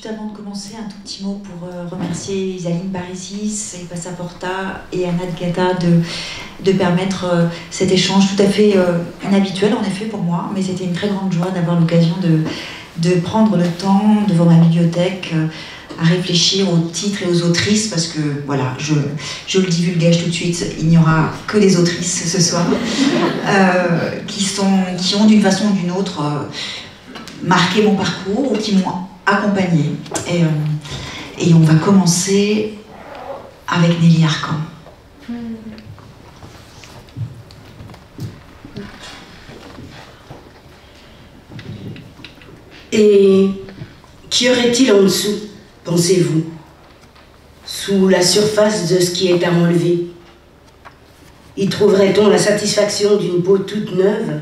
juste avant de commencer un tout petit mot pour euh, remercier Isaline Parisis et Passaporta et Anna Gata de, de permettre euh, cet échange tout à fait euh, inhabituel en effet pour moi, mais c'était une très grande joie d'avoir l'occasion de, de prendre le temps devant ma bibliothèque à réfléchir aux titres et aux autrices parce que voilà, je, je le divulgage tout de suite, il n'y aura que des autrices ce soir qui, sont, qui ont d'une façon ou d'une autre marqué mon parcours ou qui m'ont accompagné. Et, euh, et, on va commencer avec Nelly Arcan. Et qu'y aurait-il en dessous, pensez-vous, sous la surface de ce qui est à enlever? Y trouverait-on la satisfaction d'une peau toute neuve?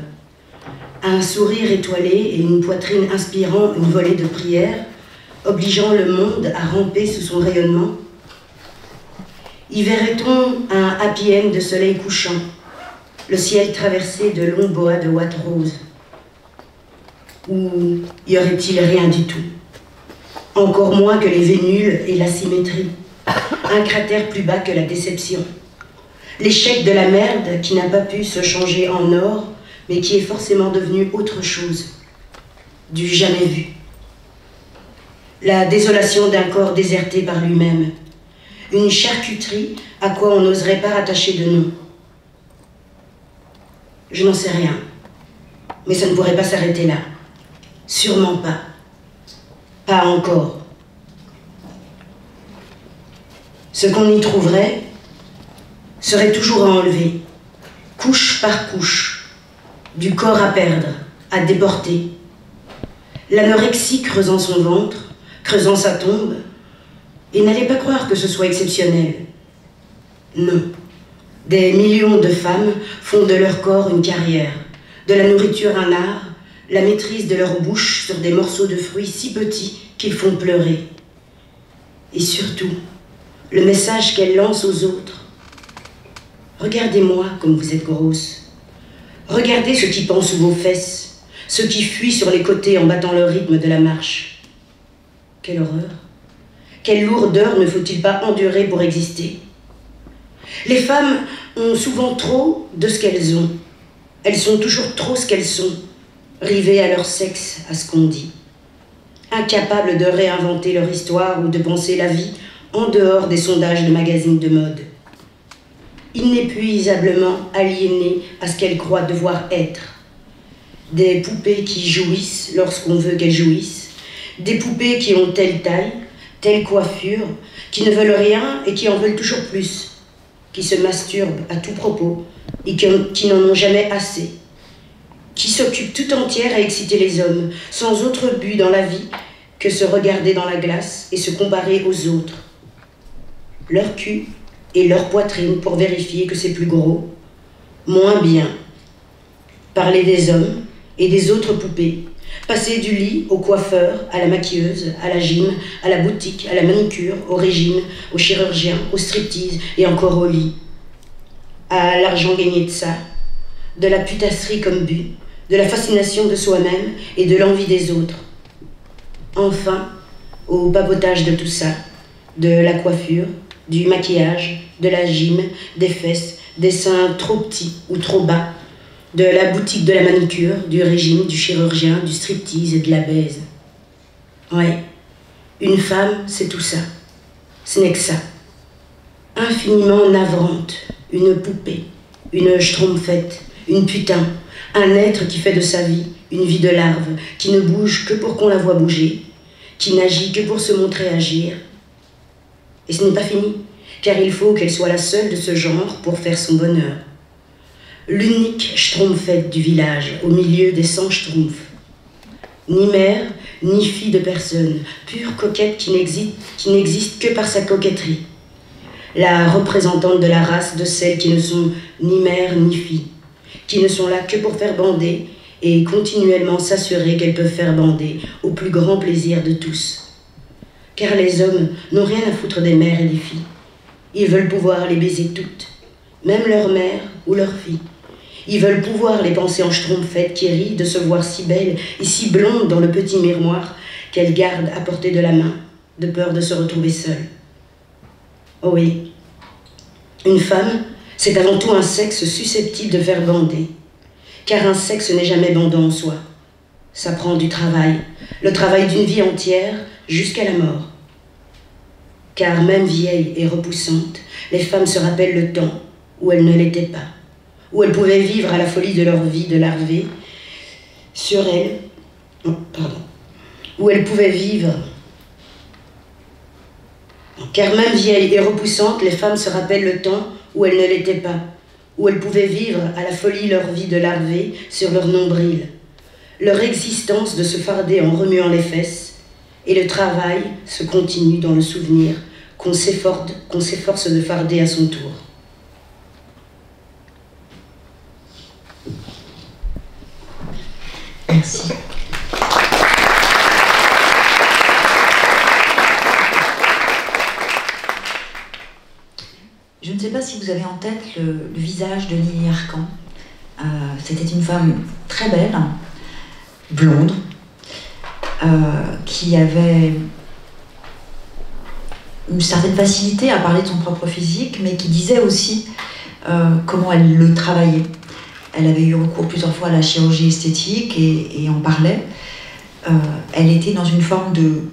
Un sourire étoilé et une poitrine inspirant une volée de prières, obligeant le monde à ramper sous son rayonnement. Y verrait-on un happy de soleil couchant, le ciel traversé de longs boas de ouate rose? Ou y aurait-il rien du tout? Encore moins que les vénules et la symétrie, un cratère plus bas que la déception, l'échec de la merde qui n'a pas pu se changer en or mais qui est forcément devenu autre chose, du jamais vu. La désolation d'un corps déserté par lui-même, une charcuterie à quoi on n'oserait pas rattacher de nom. Je n'en sais rien, mais ça ne pourrait pas s'arrêter là. Sûrement pas. Pas encore. Ce qu'on y trouverait serait toujours à enlever, couche par couche, du corps à perdre, à déporter. L'anorexie creusant son ventre, creusant sa tombe, et n'allez pas croire que ce soit exceptionnel. Non. Des millions de femmes font de leur corps une carrière, de la nourriture un art, la maîtrise de leur bouche sur des morceaux de fruits si petits qu'ils font pleurer. Et surtout, le message qu'elles lancent aux autres. Regardez-moi comme vous êtes grosse. Regardez ce qui pend sous vos fesses, ce qui fuit sur les côtés en battant le rythme de la marche. Quelle horreur Quelle lourdeur ne faut-il pas endurer pour exister? Les femmes ont souvent trop de ce qu'elles ont. Elles sont toujours trop ce qu'elles sont, rivées à leur sexe, à ce qu'on dit. Incapables de réinventer leur histoire ou de penser la vie en dehors des sondages de magazines de mode inépuisablement aliénées à ce qu'elles croient devoir être. Des poupées qui jouissent lorsqu'on veut qu'elles jouissent, des poupées qui ont telle taille, telle coiffure, qui ne veulent rien et qui en veulent toujours plus, qui se masturbent à tout propos et qui, n'en ont jamais assez, qui s'occupent tout entière à exciter les hommes, sans autre but dans la vie que se regarder dans la glace et se comparer aux autres. Leur cul et leur poitrine pour vérifier que c'est plus gros. Moins bien. Parler des hommes et des autres poupées. Passer du lit au coiffeur, à la maquilleuse, à la gym, à la boutique, à la manicure, au régime, au chirurgien, au striptease et encore au lit. À l'argent gagné de ça, de la putasserie comme but, de la fascination de soi-même et de l'envie des autres. Enfin, au papotage de tout ça, de la coiffure, du maquillage, de la gym, des fesses, des seins trop petits ou trop bas, de la boutique de la manicure, du régime, du chirurgien, du striptease et de la baise. Ouais, une femme, c'est tout ça. Ce n'est que ça. Infiniment navrante, une poupée, une schtroumpfette, une putain, un être qui fait de sa vie une vie de larve, qui ne bouge que pour qu'on la voie bouger, qui n'agit que pour se montrer agir. Et ce n'est pas fini car il faut qu'elle soit la seule de ce genre pour faire son bonheur. L'unique schtroumpfette du village, au milieu des cent schtroumpfs. Ni mère, ni fille de personne, pure coquette qui n'existe que par sa coquetterie. La représentante de la race de celles qui ne sont ni mère ni fille, qui ne sont là que pour faire bander et continuellement s'assurer qu'elles peuvent faire bander au plus grand plaisir de tous. Car les hommes n'ont rien à foutre des mères et des filles. Ils veulent pouvoir les baiser toutes, même leur mère ou leur fille. Ils veulent pouvoir les penser en schtroumpfette qui rient de se voir si belle et si blonde dans le petit miroir qu'elles gardent à portée de la main, de peur de se retrouver seule. Oh oui, une femme, c'est avant tout un sexe susceptible de faire bander, car un sexe n'est jamais bandant en soi. Ça prend du travail, le travail d'une vie entière jusqu'à la mort. Car même vieilles et repoussantes, les femmes se rappellent le temps où elles ne l'étaient pas où elles pouvaient vivre à la folie de leur vie de larvée, sur elles, pardon, où elles pouvaient vivre. Car même vieilles et repoussantes, les femmes se rappellent le temps où elles ne l'étaient pas, où elles pouvaient vivre à la folie leur vie de larvée sur leur nombril, leur existence de se farder en remuant les fesses, et le travail se continue dans le souvenir qu'on s'efforce de farder à son tour. Merci. Je ne sais pas si vous avez en tête le, visage de Lily Arcan. Euh, c'était une femme très belle, blonde, euh, qui avait une certaine facilité à parler de son propre physique, mais qui disait aussi euh, comment elle le travaillait. Elle avait eu recours plusieurs fois à la chirurgie esthétique et, en parlait. Euh, elle était dans une forme de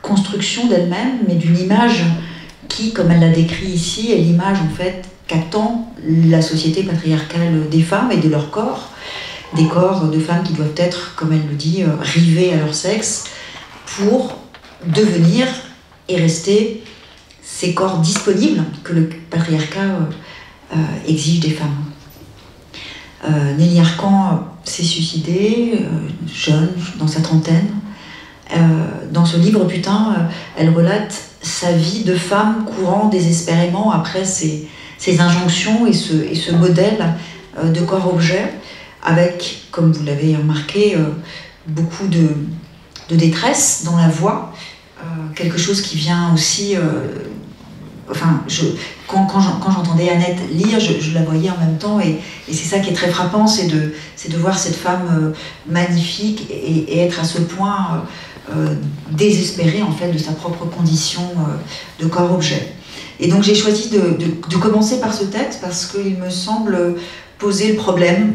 construction d'elle-même, mais d'une image qui, comme elle l'a décrit ici, est l'image en fait qu'attend la société patriarcale des femmes et de leur corps, des corps de femmes qui doivent être, comme elle le dit, euh, rivés à leur sexe pour devenir et rester ces corps disponibles que le patriarcat euh, exige des femmes. Euh, Nelly Arcan s'est suicidée, euh, jeune, dans sa trentaine. Euh, dans ce livre, putain, elle relate sa vie de femme courant désespérément après ses, injonctions et ce, et ce modèle de corps-objet, avec, comme vous l'avez remarqué, beaucoup de, de, détresse dans la voix, quelque chose qui vient aussi enfin, je, quand, j'entendais Annette lire, je, la voyais en même temps, et, c'est ça qui est très frappant, c'est de, de voir cette femme euh, magnifique et, être à ce point euh, euh, désespérée en fait de sa propre condition de corps-objet. Et donc j'ai choisi de, commencer par ce texte parce qu'il me semble poser le problème,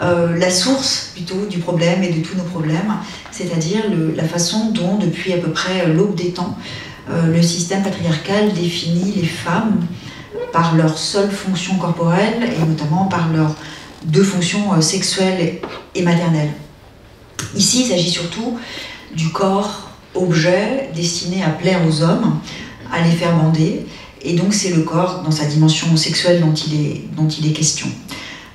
la source plutôt du problème et de tous nos problèmes, c'est-à-dire la façon dont depuis à peu près l'aube des temps, euh, le système patriarcal définit les femmes par leur seule fonction corporelle et notamment par leurs deux fonctions euh, sexuelles et maternelles. Ici, il s'agit surtout du corps objet destiné à plaire aux hommes, à les faire bander, et donc c'est le corps dans sa dimension sexuelle dont il est, dont il est question.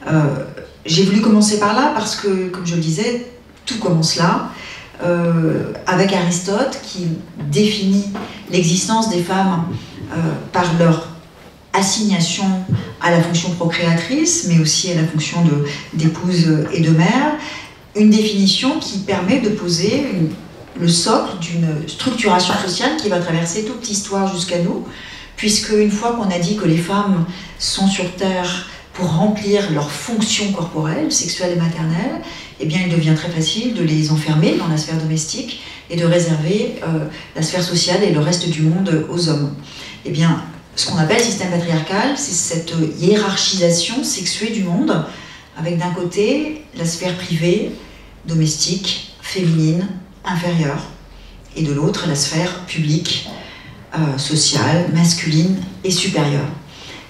Euh, j'ai voulu commencer par là parce que, comme je le disais, tout commence là. Euh, avec Aristote qui définit l'existence des femmes euh, par leur assignation à la fonction procréatrice, mais aussi à la fonction d'épouse et de mère, une définition qui permet de poser le socle d'une structuration sociale qui va traverser toute l'histoire jusqu'à nous, puisque une fois qu'on a dit que les femmes sont sur Terre pour remplir leurs fonctions corporelles, sexuelles et maternelles, eh bien, il devient très facile de les enfermer dans la sphère domestique et de réserver euh, la sphère sociale et le reste du monde aux hommes. Eh bien, ce qu'on appelle système patriarcal, c'est cette hiérarchisation sexuée du monde, avec d'un côté la sphère privée, domestique, féminine, inférieure, et de l'autre la sphère publique, euh, sociale, masculine et supérieure.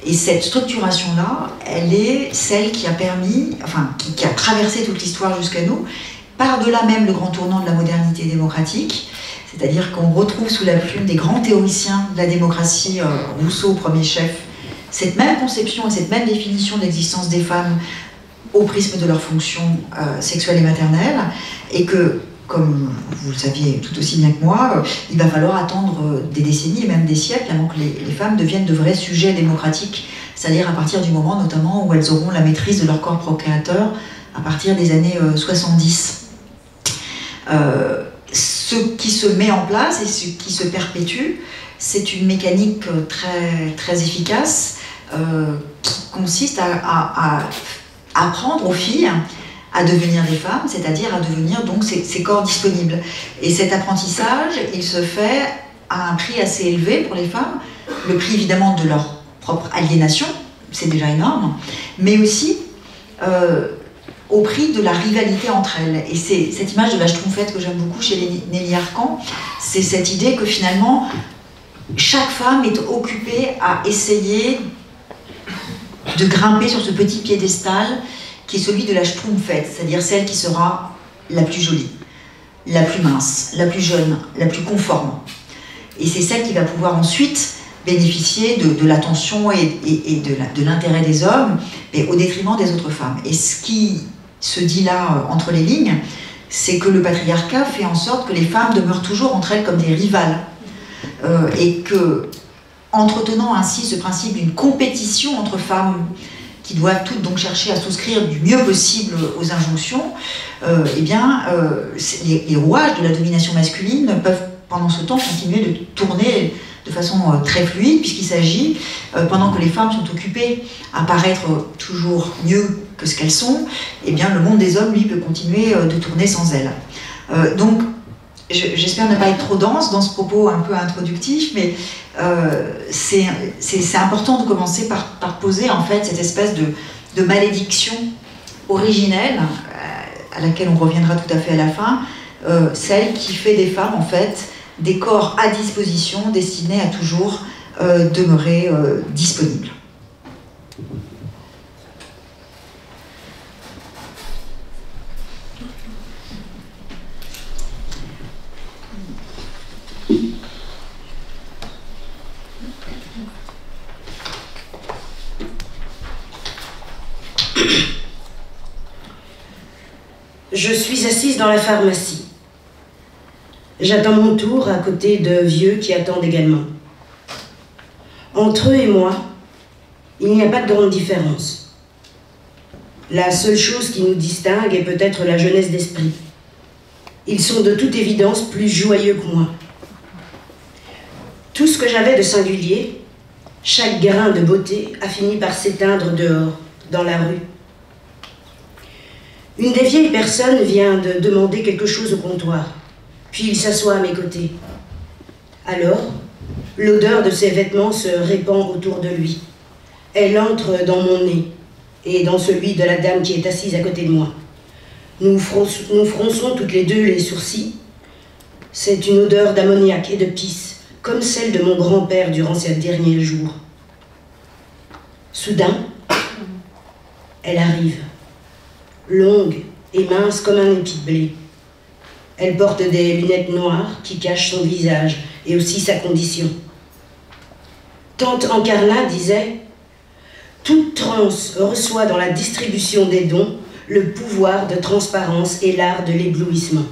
Et cette structuration-là, elle est celle qui a permis, enfin, qui, a traversé toute l'histoire jusqu'à nous, par-delà même le grand tournant de la modernité démocratique, c'est-à-dire qu'on retrouve sous la plume des grands théoriciens de la démocratie, euh, Rousseau premier chef, cette même conception et cette même définition de l'existence des femmes au prisme de leurs fonctions euh, sexuelles et maternelles, et que comme vous le saviez tout aussi bien que moi, euh, il va falloir attendre euh, des décennies et même des siècles avant que les, femmes deviennent de vrais sujets démocratiques, c'est-à-dire à partir du moment notamment où elles auront la maîtrise de leur corps procréateur à partir des années 70. Euh, ce qui se met en place et ce qui se perpétue, c'est une mécanique très, très efficace qui consiste à apprendre aux filles à devenir des femmes, c'est-à-dire à devenir donc ces, corps disponibles. Et cet apprentissage, il se fait à un prix assez élevé pour les femmes, le prix évidemment de leur propre aliénation, c'est déjà énorme, mais aussi euh, au prix de la rivalité entre elles. Et c'est cette image de la schtroumpfette que j'aime beaucoup chez Nelly Arcan, c'est cette idée que finalement, chaque femme est occupée à essayer de grimper sur ce petit piédestal qui est celui de la Schtroumpfette, c'est-à-dire celle qui sera la plus jolie, la plus mince, la plus jeune, la plus conforme. Et c'est celle qui va pouvoir ensuite bénéficier de, l'attention et, de l'intérêt des hommes, mais au détriment des autres femmes. Et ce qui se dit là euh, entre les lignes, c'est que le patriarcat fait en sorte que les femmes demeurent toujours entre elles comme des rivales. Euh, et que, entretenant ainsi ce principe d'une compétition entre femmes qui doivent toutes donc chercher à souscrire du mieux possible aux injonctions, euh, eh bien, euh, les, rouages de la domination masculine peuvent pendant ce temps continuer de tourner de façon euh, très fluide, puisqu'il s'agit, pendant que les femmes sont occupées à paraître toujours mieux que ce qu'elles sont, eh bien, le monde des hommes, lui, peut continuer de tourner sans elles. donc, j'espère ne pas être trop dense dans ce propos un peu introductif, mais euh, c'est important de commencer par, poser en fait cette espèce de, de malédiction originelle, euh, à laquelle on reviendra tout à fait à la fin, euh, celle qui fait des femmes en fait des corps à disposition destinés à toujours demeurer disponibles. Je suis assise dans la pharmacie. J'attends mon tour à côté de vieux qui attendent également. Entre eux et moi, il n'y a pas de grande différence. La seule chose qui nous distingue est peut-être la jeunesse d'esprit. Ils sont de toute évidence plus joyeux que moi. Tout ce que j'avais de singulier, chaque grain de beauté a fini par s'éteindre dehors, dans la rue. Une des vieilles personnes vient de demander quelque chose au comptoir, puis il s'assoit à mes côtés. Alors, l'odeur de ses vêtements se répand autour de lui. Elle entre dans mon nez et dans celui de la dame qui est assise à côté de moi. Nous, fronçons toutes les deux les sourcils. C'est une odeur d'ammoniac et de pisse, comme celle de mon grand-père durant ces derniers jours. Soudain, elle arrive longue et mince comme un épi de blé. Elle porte des lunettes noires qui cachent son visage et aussi sa condition. Tante Encarna disait Toute transe reçoit dans la distribution des dons le pouvoir de transparence et l'art de l'éblouissement.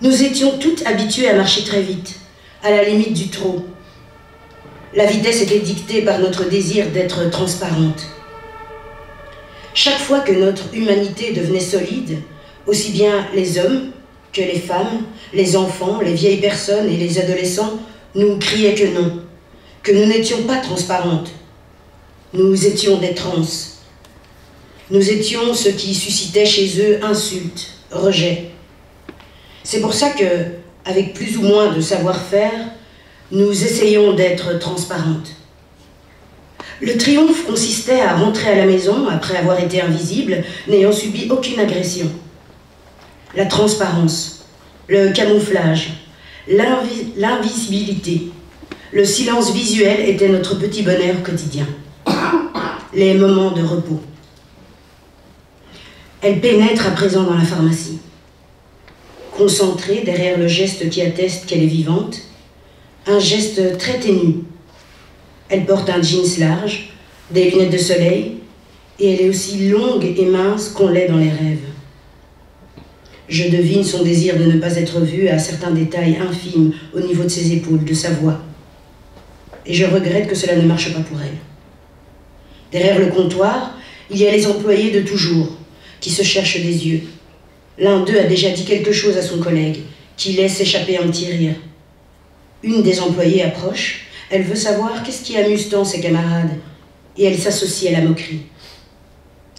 Nous étions toutes habituées à marcher très vite, à la limite du trop. La vitesse était dictée par notre désir d'être transparente. Chaque fois que notre humanité devenait solide, aussi bien les hommes que les femmes, les enfants, les vieilles personnes et les adolescents nous criaient que non, que nous n'étions pas transparentes. Nous étions des trans. Nous étions ce qui suscitait chez eux insultes, rejets. C'est pour ça que, avec plus ou moins de savoir-faire, nous essayons d'être transparentes. Le triomphe consistait à rentrer à la maison après avoir été invisible, n'ayant subi aucune agression. La transparence, le camouflage, l'invisibilité, le silence visuel étaient notre petit bonheur quotidien. Les moments de repos. Elle pénètre à présent dans la pharmacie. Concentrée derrière le geste qui atteste qu'elle est vivante, un geste très ténu, elle porte un jeans large, des lunettes de soleil, et elle est aussi longue et mince qu'on l'est dans les rêves. Je devine son désir de ne pas être vue à certains détails infimes au niveau de ses épaules, de sa voix. Et je regrette que cela ne marche pas pour elle. Derrière le comptoir, il y a les employés de toujours, qui se cherchent des yeux. L'un d'eux a déjà dit quelque chose à son collègue, qui laisse échapper un petit rire. Une des employées approche elle veut savoir qu'est-ce qui amuse tant ses camarades, et elle s'associe à la moquerie.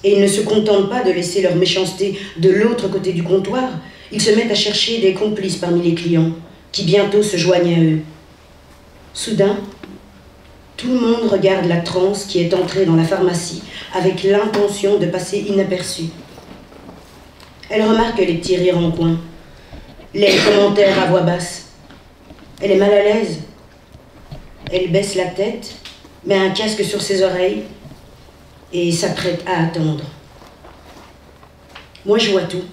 Et ils ne se contentent pas de laisser leur méchanceté de l'autre côté du comptoir, ils se mettent à chercher des complices parmi les clients, qui bientôt se joignent à eux. Soudain, tout le monde regarde la transe qui est entrée dans la pharmacie avec l'intention de passer inaperçue. Elle remarque les petits rires en coin, les commentaires à voix basse. Elle est mal à l'aise. Elle baisse la tête, met un casque sur ses oreilles et s'apprête à attendre. Moi, je vois tout.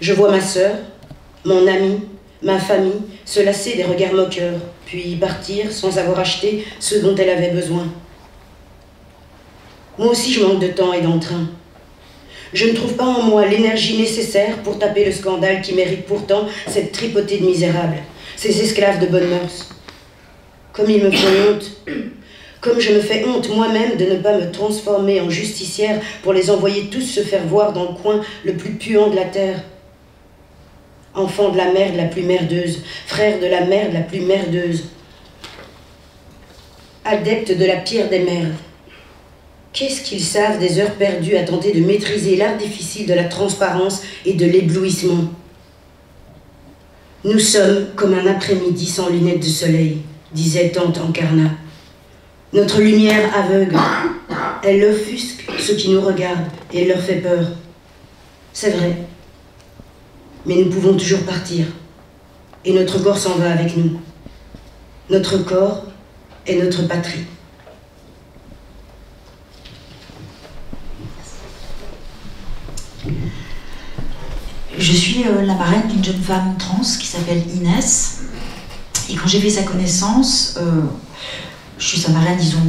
Je vois ma sœur, mon ami, ma famille se lasser des regards moqueurs, puis partir sans avoir acheté ce dont elle avait besoin. Moi aussi, je manque de temps et d'entrain. Je ne trouve pas en moi l'énergie nécessaire pour taper le scandale qui mérite pourtant cette tripotée de misérables, ces esclaves de bonne mœurs. Comme il me fait honte, comme je me fais honte moi-même de ne pas me transformer en justicière pour les envoyer tous se faire voir dans le coin le plus puant de la terre. Enfant de la merde la plus merdeuse, frère de la merde la plus merdeuse, adepte de la pire des merdes. Qu'est-ce qu'ils savent des heures perdues à tenter de maîtriser l'art difficile de la transparence et de l'éblouissement? Nous sommes comme un après-midi sans lunettes de soleil, disait tante Encarna. Notre lumière aveugle, elle offusque ceux qui nous regardent et leur fait peur. C'est vrai. Mais nous pouvons toujours partir. Et notre corps s'en va avec nous. Notre corps est notre patrie. Je suis euh, la marraine d'une jeune femme trans qui s'appelle Inès. Et quand j'ai fait sa connaissance, euh, je suis sa marraine, disons,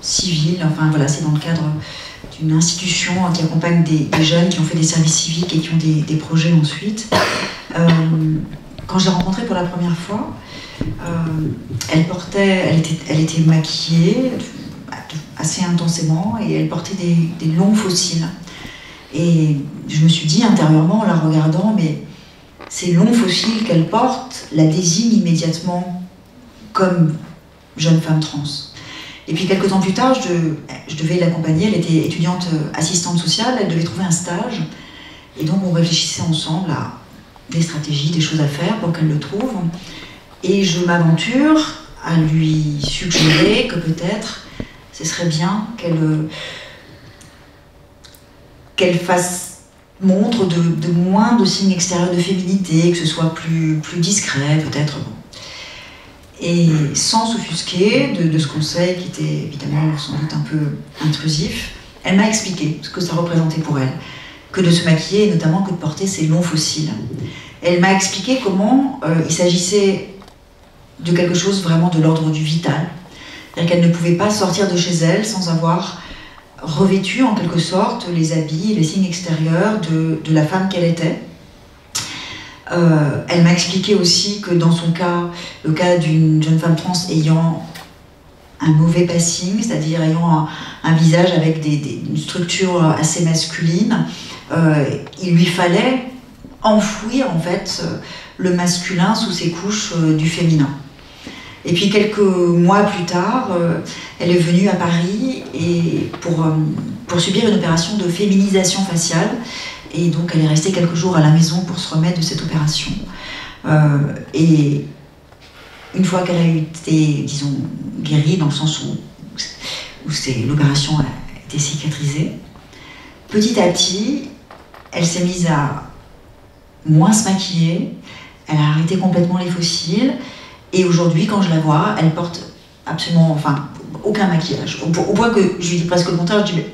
civile. Enfin voilà, c'est dans le cadre d'une institution qui accompagne des, jeunes qui ont fait des services civiques et qui ont des, projets ensuite. Euh, quand j'ai rencontré pour la première fois, elle portait, elle était, elle était maquillée assez intensément et elle portait des longs fossiles. Et je me suis dit intérieurement en la regardant, mais ces longs fossiles qu'elle porte la désignent immédiatement comme jeune femme trans. Et puis quelques temps plus tard, je, devais l'accompagner, elle était étudiante euh, assistante sociale, elle devait trouver un stage. Et donc on réfléchissait ensemble à des stratégies, des choses à faire pour qu'elle le trouve. Et je m'aventure à lui suggérer que peut-être ce serait bien qu'elle euh, qu'elle fasse montre de, moins de signes extérieurs de féminité, que ce soit plus, plus discret peut-être. Et sans s'offusquer de, ce conseil qui était évidemment sans doute un peu intrusif, elle m'a expliqué ce que ça représentait pour elle, que de se maquiller et notamment que de porter ces longs fossiles. Elle m'a expliqué comment euh, il s'agissait de quelque chose vraiment de l'ordre du vital, c'est-à-dire qu'elle ne pouvait pas sortir de chez elle sans avoir revêtu en quelque sorte les habits, les signes extérieurs de, la femme qu'elle était. Euh, elle m'a expliqué aussi que dans son cas, le cas d'une jeune femme trans ayant un mauvais passing, c'est-à-dire ayant un, visage avec des, une structure assez masculine, euh, il lui fallait enfouir en fait le masculin sous ses couches euh, du féminin. Et puis quelques mois plus tard, euh, elle est venue à Paris et pour, euh, pour subir une opération de féminisation faciale. Et donc elle est restée quelques jours à la maison pour se remettre de cette opération. Euh, et une fois qu'elle a été, disons, guérie, dans le sens où, où l'opération a été cicatrisée, petit à petit, elle s'est mise à moins se maquiller, elle a arrêté complètement les fossiles, et aujourd'hui, quand je la vois, elle porte absolument, enfin, aucun maquillage. Au, point que je lui dis presque le contraire, je dis, mais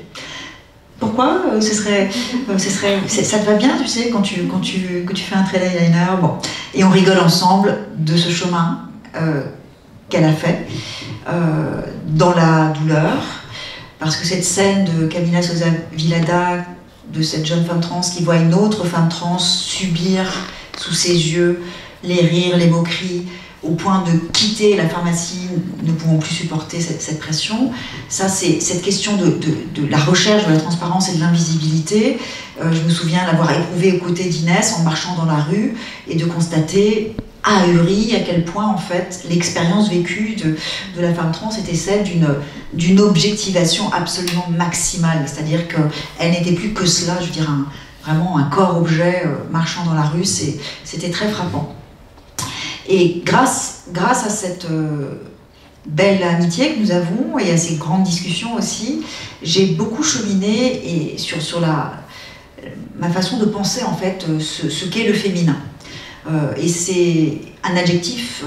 pourquoi euh, ce serait, euh, ce serait, ça te va bien, tu sais, quand tu, quand tu, que tu fais un trait d'eyeliner, bon. Et on rigole ensemble de ce chemin euh, qu'elle a fait dans la douleur, parce que cette scène de Camila Sosa Villada, de cette jeune femme trans qui voit une autre femme trans subir sous ses yeux les rires, les moqueries, au point de quitter la pharmacie, ne pouvant plus supporter cette, pression. Ça, c'est cette question de, la recherche de la transparence et de l'invisibilité. Euh, je me souviens l'avoir éprouvé aux côtés d'Inès en marchant dans la rue et de constater ahuri à quel point en fait l'expérience vécue de, la femme trans était celle d'une objectivation absolument maximale, c'est-à-dire qu'elle n'était plus que cela, je dire un, vraiment un corps-objet euh, marchant dans la rue, c'était très frappant. Et grâce, grâce à cette euh, belle amitié que nous avons et à ces grandes discussions aussi, j'ai beaucoup cheminé et sur, sur la, ma façon de penser en fait ce, ce qu'est le féminin. Euh, et c'est un adjectif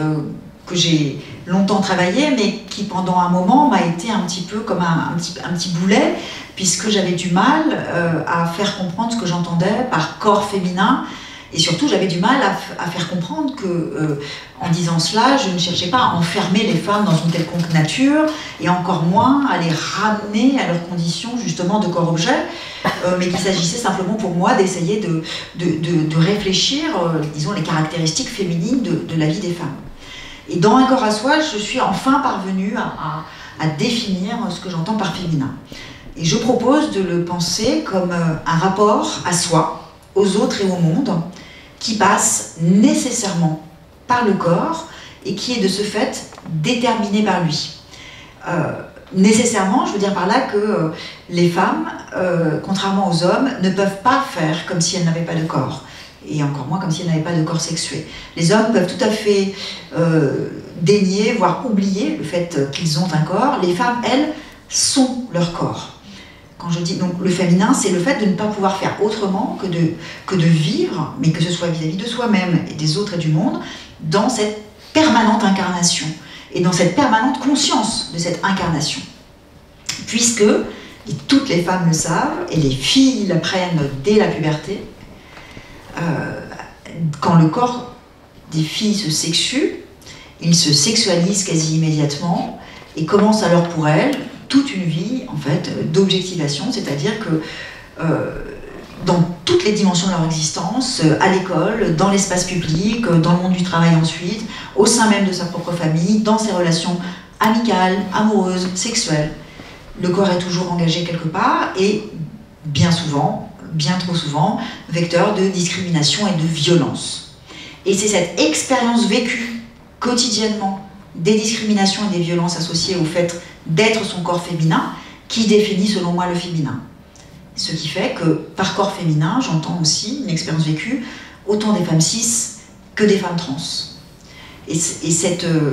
que j'ai longtemps travaillé, mais qui pendant un moment m'a été un petit peu comme un, petit, un petit, boulet, puisque j'avais du mal euh, à faire comprendre ce que j'entendais par corps féminin. Et surtout, j'avais du mal à, faire comprendre que, euh, en disant cela, je ne cherchais pas à enfermer les femmes dans une quelconque nature, et encore moins à les ramener à leurs conditions justement de corps-objet, euh, mais qu'il s'agissait simplement pour moi d'essayer de, de, de, réfléchir, disons, les caractéristiques féminines de la vie des femmes. Et dans Un corps à soi, je suis enfin parvenue à, définir ce que j'entends par féminin. Et je propose de le penser comme euh, un rapport à soi, aux autres et au monde, qui passe nécessairement par le corps et qui est de ce fait déterminé par lui. Euh, nécessairement, je veux dire par là que euh, les femmes, contrairement aux hommes, ne peuvent pas faire comme si elles n'avaient pas de corps et encore moins comme s'ils n'avaient pas de corps sexué. Les hommes peuvent tout à fait euh, dénier, voire oublier le fait qu'ils ont un corps. Les femmes, elles, sont leur corps. Quand je dis le féminin, c'est le fait de ne pas pouvoir faire autrement que de, que de vivre, mais que ce soit vis-à-vis de soi-même et des autres et du monde, dans cette permanente incarnation et dans cette permanente conscience de cette incarnation. Puisque, et toutes les femmes le savent, et les filles l'apprennent dès la puberté, euh, quand le corps des filles se sexue, il se sexualise quasi immédiatement et commence alors pour elles toute une vie en fait d'objectivation, c'est-à-dire que euh, dans toutes les dimensions de leur existence, euh, à l'école, dans l'espace public, dans le monde du travail ensuite, au sein même de sa propre famille, dans ses relations amicales, amoureuses, sexuelles, le corps est toujours engagé quelque part et bien souvent, bien trop souvent, vecteur de discrimination et de violence. Et c'est cette expérience vécue quotidiennement des discriminations et des violences associées au fait d'être son corps féminin qui définit selon moi le féminin. Ce qui fait que par corps féminin, j'entends aussi une expérience vécue autant des femmes cis que des femmes trans. Et, cette, euh,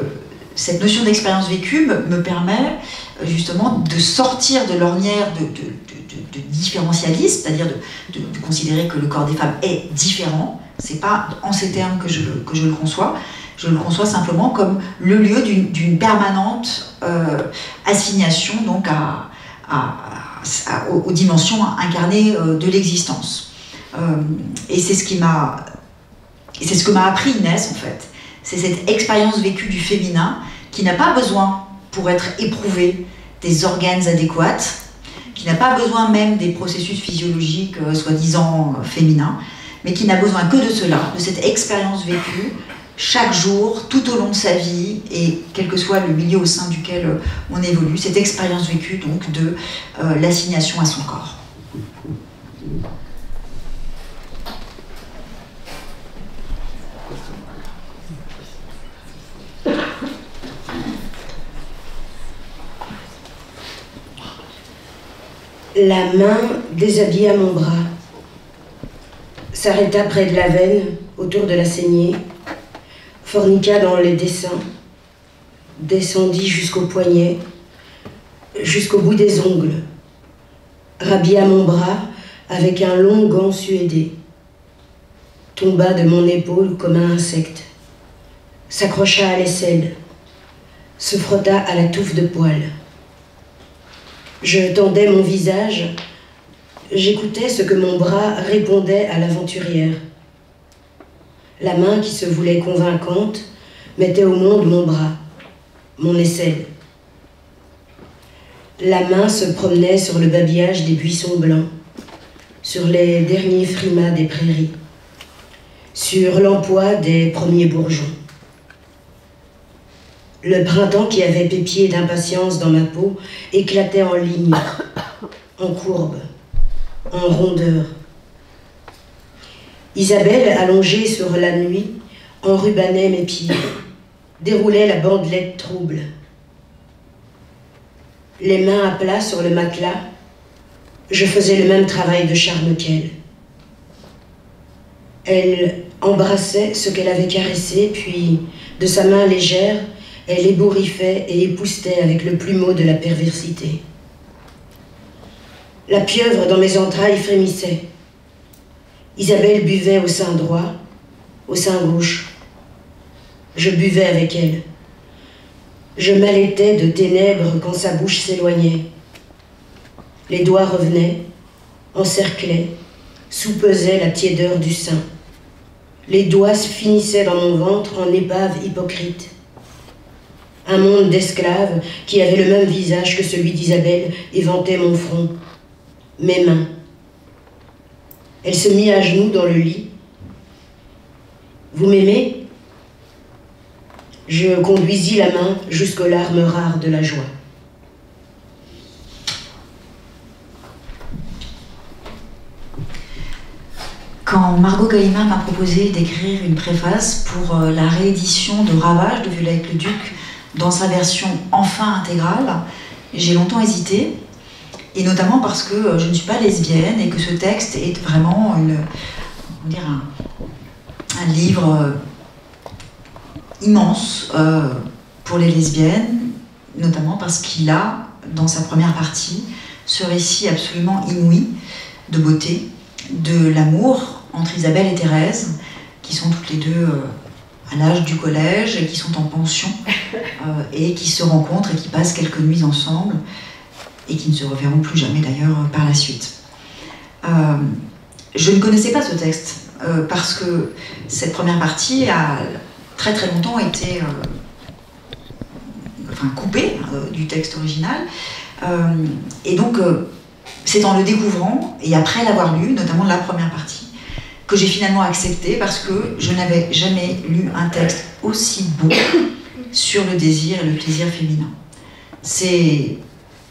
cette notion d'expérience vécue me, permet euh, justement de sortir de l'ornière de, de différentialisme, c'est-à-dire de, considérer que le corps des femmes est différent. C'est pas en ces termes que je, que je le conçois. Je le conçois simplement comme le lieu d'une permanente euh, assignation donc à, aux, dimensions incarnées euh, de l'existence. Euh, et c'est ce qui m'a, c'est ce que m'a appris Inès en fait. C'est cette expérience vécue du féminin qui n'a pas besoin pour être éprouvée des organes adéquats, qui n'a pas besoin même des processus physiologiques soi-disant féminins, mais qui n'a besoin que de cela, de cette expérience vécue chaque jour, tout au long de sa vie, et quel que soit le milieu au sein duquel euh, on évolue, cette expérience vécue donc de l'assignation à son corps. La main déshabilla mon bras, s'arrêta près de la veine, autour de la saignée, forniqua dans les dessins, descendit jusqu'au poignet, jusqu'au bout des ongles, rhabilla mon bras avec un long gant suédé, tomba de mon épaule comme un insecte, s'accrocha à l'aisselle, se frotta à la touffe de poils. Je tendais mon visage, j'écoutais ce que mon bras répondait à l'aventurière. La main qui se voulait convaincante mettait au monde mon bras, mon aisselle. La main se promenait sur le babillage des buissons blancs, sur les derniers frimas des prairies, sur l'emploi des premiers bourgeons. Le printemps qui avait pépié d'impatience dans ma peau éclatait en lignes, en courbes, en rondeurs. Isabelle, allongée sur la nuit, enrubannaient mes pieds, déroulaient la bandelette trouble. Les mains à plat sur le matelas, je faisais le même travail de charme qu'elle. Elle embrassait ce qu'elle avait caressé, puis, de sa main légère, elle ébouriffait et époustait avec le plumeau de la perversité. La pieuvre dans mes entrailles frémissait. Isabelle buvait au sein droit, au sein gauche. Je buvais avec elle. Je m'allaitais de ténèbres quand sa bouche s'éloignait. Les doigts revenaient, encerclaient, soupesaient la tiédeur du sein. Les doigts se finissaient dans mon ventre en épave hypocrite. Un monde d'esclaves qui avait le même visage que celui d'Isabelle éventait mon front, mes mains. Elle se mit à genoux dans le lit. Vous m'aimez? Je conduisis la main jusqu'aux larmes rares de la joie. Quand Margot Gallimard m'a proposé d'écrire une préface pour euh, la réédition de Ravage de Violette le Duc dans sa version enfin intégrale, j'ai longtemps hésité, et notamment parce que euh, je ne suis pas lesbienne et que ce texte est vraiment une, dire un, livre euh, immense pour les lesbiennes, notamment parce qu'il a, dans sa première partie, ce récit absolument inouï de beauté, de l'amour entre Isabelle et Thérèse, qui sont toutes les deux euh, à l'âge du collège et qui sont en pension euh, et qui se rencontrent et qui passent quelques nuits ensemble et qui ne se reverront plus jamais d'ailleurs par la suite. Euh, je ne connaissais pas ce texte parce que cette première partie a très très longtemps été enfin, coupée du texte original. et donc, c'est en le découvrant et après l'avoir lu, notamment la première partie, que j'ai finalement accepté parce que je n'avais jamais lu un texte aussi beau sur le désir et le plaisir féminin. C'est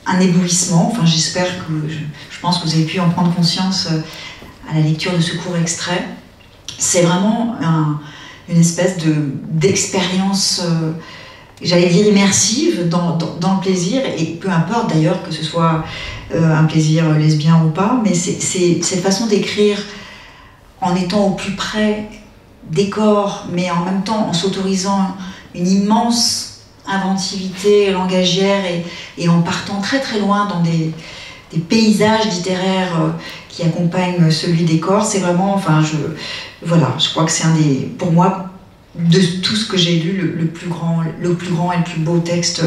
un éblouissement, enfin j'espère que, je, pense que vous avez pu en prendre conscience euh, à la lecture de ce court extrait. C'est vraiment une espèce d'expérience, euh, j'allais dire immersive dans, le plaisir, et peu importe d'ailleurs que ce soit euh, un plaisir lesbien ou pas, mais c'est cette façon d'écrire en étant au plus près des corps, mais en même temps en s'autorisant une immense inventivité langagière et, en partant très très loin dans des, paysages littéraires euh, qui accompagnent celui des corps, c'est vraiment, enfin, je, voilà, je crois que c'est un des, pour moi, de tout ce que j'ai lu, le, plus grand, le plus grand et le plus beau texte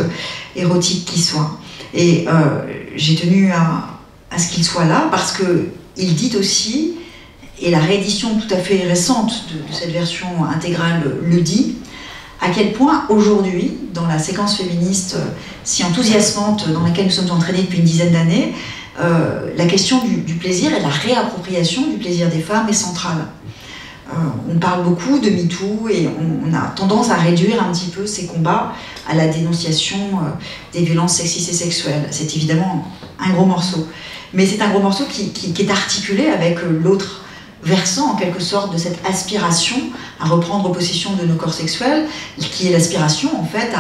érotique qui soit. Et euh, j'ai tenu à, à ce qu'il soit là parce que il dit aussi et la réédition tout à fait récente de, cette version intégrale le dit, à quel point aujourd'hui, dans la séquence féministe euh, si enthousiasmante dans laquelle nous sommes entraînés depuis une dizaine d'années, euh, la question du, plaisir et la réappropriation du plaisir des femmes est centrale. Euh, on parle beaucoup de MeToo et on, a tendance à réduire un petit peu ces combats à la dénonciation des violences sexistes et sexuelles. C'est évidemment un gros morceau. Mais c'est un gros morceau qui est articulé avec l'autre versant en quelque sorte de cette aspiration à reprendre possession de nos corps sexuels, qui est l'aspiration en fait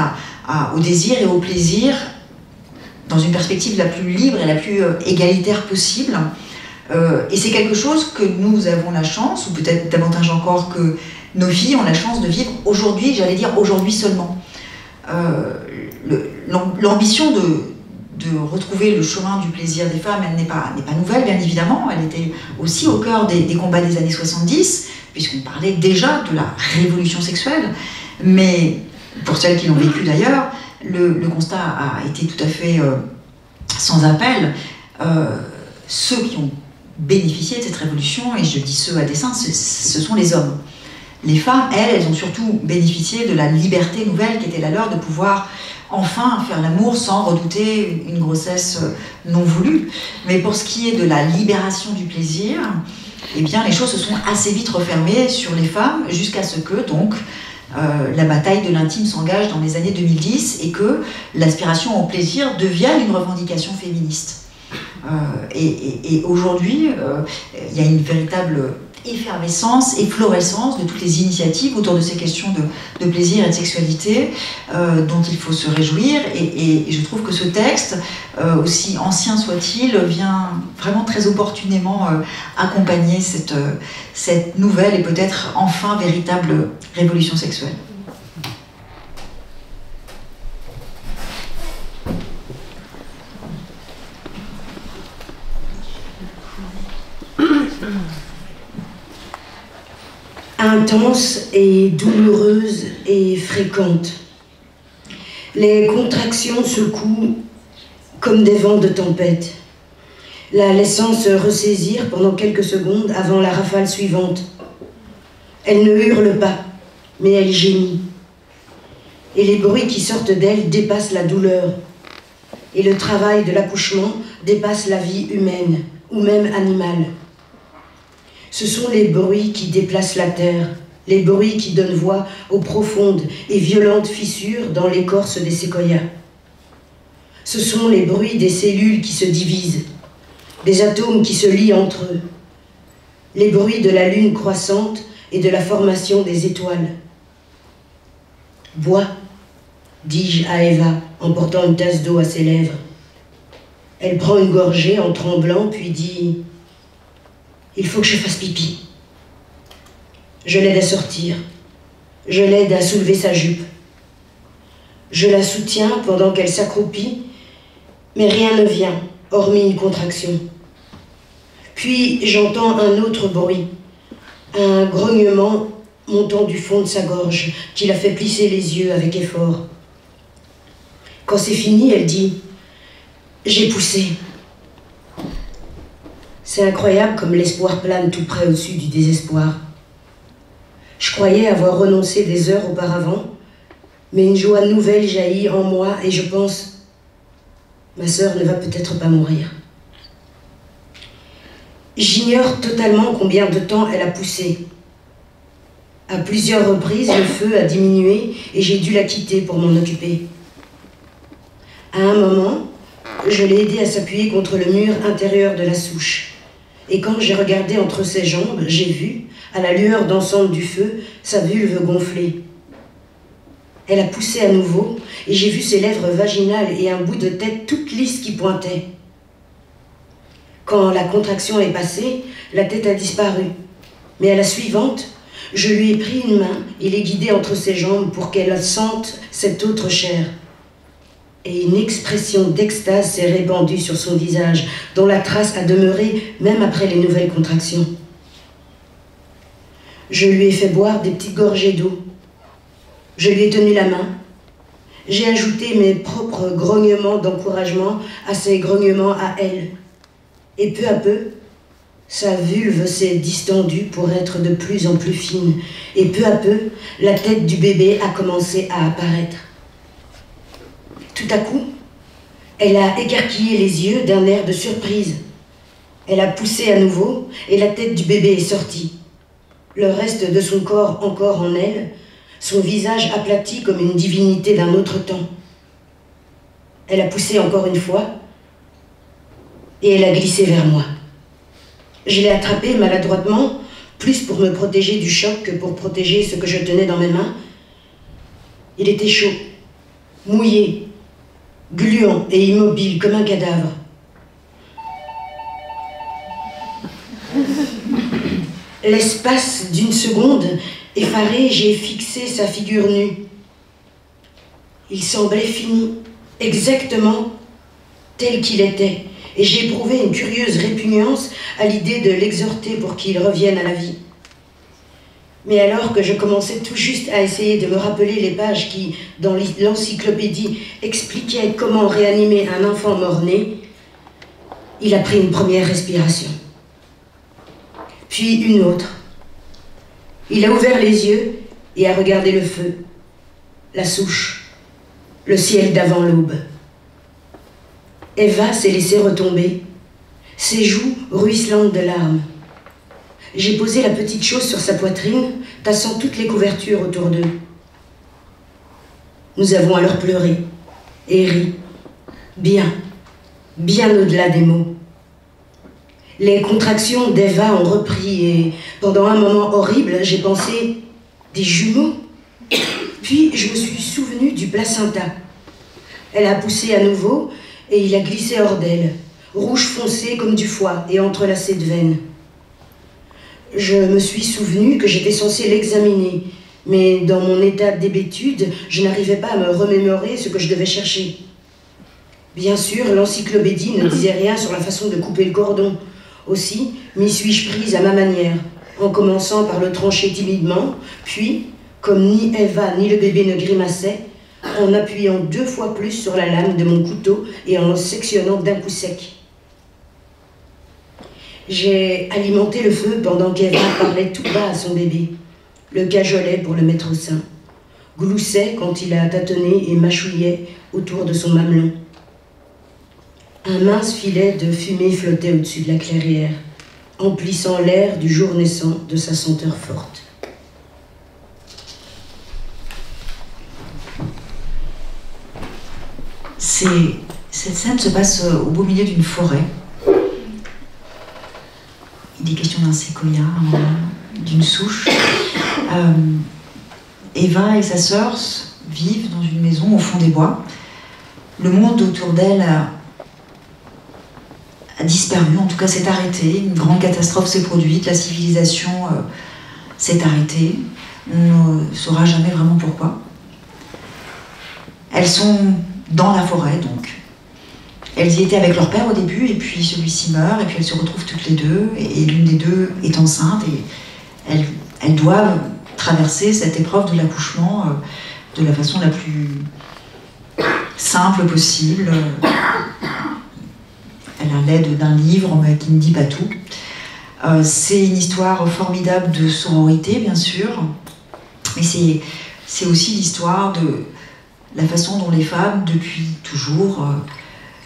au désir et au plaisir dans une perspective la plus libre et la plus euh, égalitaire possible. Euh, et c'est quelque chose que nous avons la chance, ou peut-être davantage encore que nos filles ont la chance de vivre aujourd'hui, j'allais dire aujourd'hui seulement. Euh, l'ambition de, de retrouver le chemin du plaisir des femmes, elle n'est pas, pas nouvelle, bien évidemment. Elle était aussi au cœur des, combats des années 70, puisqu'on parlait déjà de la révolution sexuelle. Mais pour celles qui l'ont vécu d'ailleurs, le, constat a été tout à fait euh, sans appel. Euh, ceux qui ont bénéficié de cette révolution, et je dis ceux à dessein, ce, ce sont les hommes. Les femmes, elles, elles ont surtout bénéficié de la liberté nouvelle qui était la leur de pouvoir enfin faire l'amour sans redouter une grossesse non voulue. Mais pour ce qui est de la libération du plaisir, eh bien, les choses se sont assez vite refermées sur les femmes jusqu'à ce que, donc, euh, la bataille de l'intime s'engage dans les années 2010 et que l'aspiration au plaisir devienne une revendication féministe. Euh, et, aujourd'hui, euh, il y a une véritable effervescence, efflorescence de toutes les initiatives autour de ces questions de, plaisir et de sexualité euh, dont il faut se réjouir. Et, je trouve que ce texte, euh, aussi ancien soit-il, vient vraiment très opportunément euh, accompagner cette, cette nouvelle et peut-être enfin véritable révolution sexuelle. intense et douloureuse et fréquente. Les contractions secouent comme des vents de tempête, la laissant se ressaisir pendant quelques secondes avant la rafale suivante. Elle ne hurle pas, mais elle gémit. Et les bruits qui sortent d'elle dépassent la douleur. Et le travail de l'accouchement dépasse la vie humaine ou même animale. Ce sont les bruits qui déplacent la terre, les bruits qui donnent voix aux profondes et violentes fissures dans l'écorce des séquoias. Ce sont les bruits des cellules qui se divisent, des atomes qui se lient entre eux, les bruits de la lune croissante et de la formation des étoiles. Bois, dis-je à Eva en portant une tasse d'eau à ses lèvres. Elle prend une gorgée en tremblant, puis dit il faut que je fasse pipi. Je l'aide à sortir. Je l'aide à soulever sa jupe. Je la soutiens pendant qu'elle s'accroupit, mais rien ne vient, hormis une contraction. Puis j'entends un autre bruit, un grognement montant du fond de sa gorge, qui la fait plisser les yeux avec effort. Quand c'est fini, elle dit J'ai poussé. C'est incroyable comme l'espoir plane tout près au-dessus du désespoir. Je croyais avoir renoncé des heures auparavant, mais une joie nouvelle jaillit en moi et je pense, ma sœur ne va peut-être pas mourir. J'ignore totalement combien de temps elle a poussé. À plusieurs reprises, le feu a diminué et j'ai dû la quitter pour m'en occuper. À un moment, je l'ai aidée à s'appuyer contre le mur intérieur de la souche. Et quand j'ai regardé entre ses jambes, j'ai vu, à la lueur d'ensemble du feu, sa vulve gonfler. Elle a poussé à nouveau, et j'ai vu ses lèvres vaginales et un bout de tête toute lisse qui pointait. Quand la contraction est passée, la tête a disparu. Mais à la suivante, je lui ai pris une main et l'ai guidée entre ses jambes pour qu'elle sente cette autre chair et une expression d'extase s'est répandue sur son visage, dont la trace a demeuré même après les nouvelles contractions. Je lui ai fait boire des petites gorgées d'eau. Je lui ai tenu la main. J'ai ajouté mes propres grognements d'encouragement à ses grognements à elle. Et peu à peu, sa vulve s'est distendue pour être de plus en plus fine. Et peu à peu, la tête du bébé a commencé à apparaître. Tout à coup, elle a écarquillé les yeux d'un air de surprise. Elle a poussé à nouveau et la tête du bébé est sortie. Le reste de son corps encore en elle, son visage aplati comme une divinité d'un autre temps. Elle a poussé encore une fois et elle a glissé vers moi. Je l'ai attrapée maladroitement, plus pour me protéger du choc que pour protéger ce que je tenais dans mes mains. Il était chaud, mouillé, gluant et immobile comme un cadavre. L'espace d'une seconde, effaré, j'ai fixé sa figure nue. Il semblait fini, exactement tel qu'il était, et j'ai éprouvé une curieuse répugnance à l'idée de l'exhorter pour qu'il revienne à la vie. Mais alors que je commençais tout juste à essayer de me rappeler les pages qui, dans l'encyclopédie, expliquaient comment réanimer un enfant mort-né, il a pris une première respiration. Puis une autre. Il a ouvert les yeux et a regardé le feu, la souche, le ciel d'avant l'aube. Eva s'est laissée retomber, ses joues ruisselantes de larmes. J'ai posé la petite chose sur sa poitrine, tassant toutes les couvertures autour d'eux. Nous avons alors pleuré et ri, bien, bien au-delà des mots. Les contractions d'Eva ont repris et pendant un moment horrible, j'ai pensé des jumeaux. Puis je me suis souvenu du placenta. Elle a poussé à nouveau et il a glissé hors d'elle, rouge foncé comme du foie et entrelacé de veines. Je me suis souvenu que j'étais censé l'examiner, mais dans mon état d'hébétude, je n'arrivais pas à me remémorer ce que je devais chercher. Bien sûr, l'encyclopédie ne disait rien sur la façon de couper le cordon. Aussi, m'y suis-je prise à ma manière, en commençant par le trancher timidement, puis, comme ni Eva ni le bébé ne grimaçaient, en appuyant deux fois plus sur la lame de mon couteau et en le sectionnant d'un coup sec. J'ai alimenté le feu pendant qu'Eva parlait tout bas à son bébé, le cajolait pour le mettre au sein, gloussait quand il a tâtonné et mâchouillait autour de son mamelon. Un mince filet de fumée flottait au-dessus de la clairière, emplissant l'air du jour naissant de sa senteur forte. cette scène se passe au beau milieu d'une forêt. Question d'un séquoia, d'une souche. Euh, Eva et sa sœur vivent dans une maison au fond des bois. Le monde autour d'elle a, disparu, en tout cas s'est arrêté. Une grande catastrophe s'est produite, la civilisation euh, s'est arrêtée. On ne saura jamais vraiment pourquoi. Elles sont dans la forêt, donc. Elles y étaient avec leur père au début, et puis celui-ci meurt, et puis elles se retrouvent toutes les deux, et, l'une des deux est enceinte, et elles, elles, doivent traverser cette épreuve de l'accouchement euh, de la façon la plus simple possible. Elle a l'aide d'un livre, mais qui ne dit pas tout. Euh, c'est une histoire formidable de sororité, bien sûr, mais c'est aussi l'histoire de, la façon dont les femmes, depuis toujours, euh,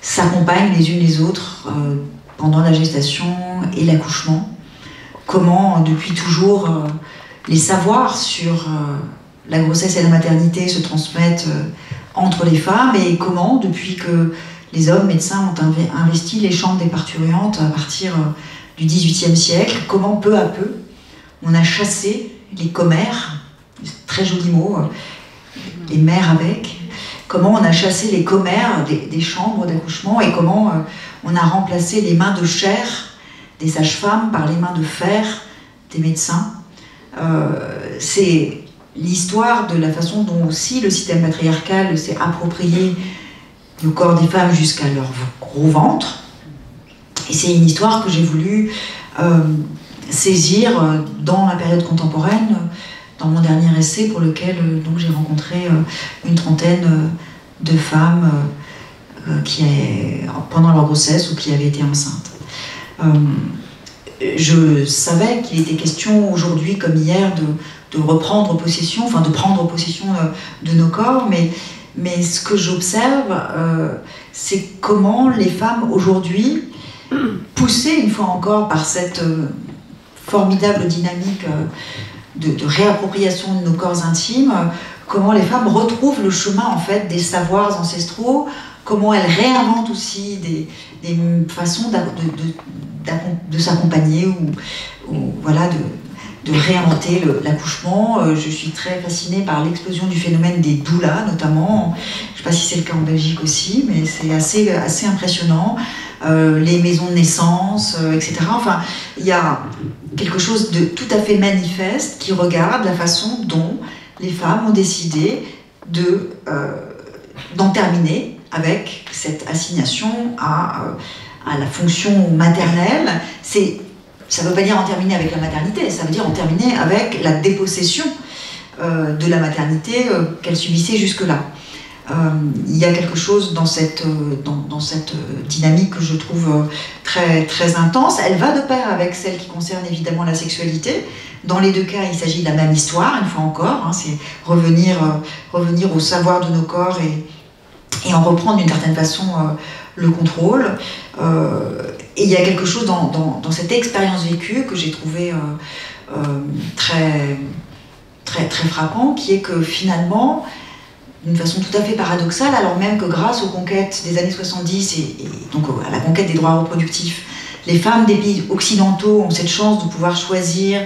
s'accompagnent les unes les autres euh, pendant la gestation et l'accouchement. Comment, depuis toujours, euh, les savoirs sur la grossesse et la maternité se transmettent entre les femmes et comment, depuis que les hommes médecins ont investi les chambres des parturiantes à partir du XVIIIe siècle, comment peu à peu on a chassé les commères, très joli mot, les mères avec, comment on a chassé les commères des, chambres d'accouchement et comment euh, on a remplacé les mains de chair des sages-femmes par les mains de fer des médecins. Euh, c'est l'histoire de la façon dont aussi le système patriarcal s'est approprié le corps des femmes jusqu'à leur gros ventre. Et c'est une histoire que j'ai voulu euh, saisir dans la période contemporaine dans mon dernier essai pour lequel euh, j'ai rencontré euh, une trentaine euh, de femmes qui pendant leur grossesse ou qui avaient été enceintes. je savais qu'il était question aujourd'hui comme hier de, reprendre possession, enfin de prendre possession de nos corps, mais ce que j'observe, c'est comment les femmes aujourd'hui, poussées une fois encore par cette formidable dynamique de, réappropriation de nos corps intimes, comment les femmes retrouvent le chemin en fait des savoirs ancestraux, comment elles réinventent aussi des, façons de, s'accompagner ou, voilà de, réinventer l'accouchement. Euh, je suis très fascinée par l'explosion du phénomène des doulas notamment. Je ne sais pas si c'est le cas en Belgique aussi, mais c'est assez, assez impressionnant. Euh, les maisons de naissance, euh, etc. Enfin, il y a quelque chose de tout à fait manifeste qui regarde la façon dont les femmes ont décidé de, d'en terminer avec cette assignation à, à la fonction maternelle. C'est, ça ne veut pas dire en terminer avec la maternité, ça veut dire en terminer avec la dépossession de la maternité qu'elle subissait jusque-là. Euh, il y a quelque chose dans cette, euh, dans, cette euh, dynamique que je trouve très, très intense. Elle va de pair avec celle qui concerne évidemment la sexualité. Dans les deux cas, il s'agit de la même histoire, une fois encore. Hein, c'est revenir, revenir au savoir de nos corps et, et en reprendre d'une certaine façon le contrôle. et il y a quelque chose dans, dans, cette expérience vécue que j'ai trouvé très, très, très frappant, qui est que finalement, d'une façon tout à fait paradoxale, alors même que grâce aux conquêtes des années 70 et, donc à la conquête des droits reproductifs les femmes des pays occidentaux ont cette chance de pouvoir choisir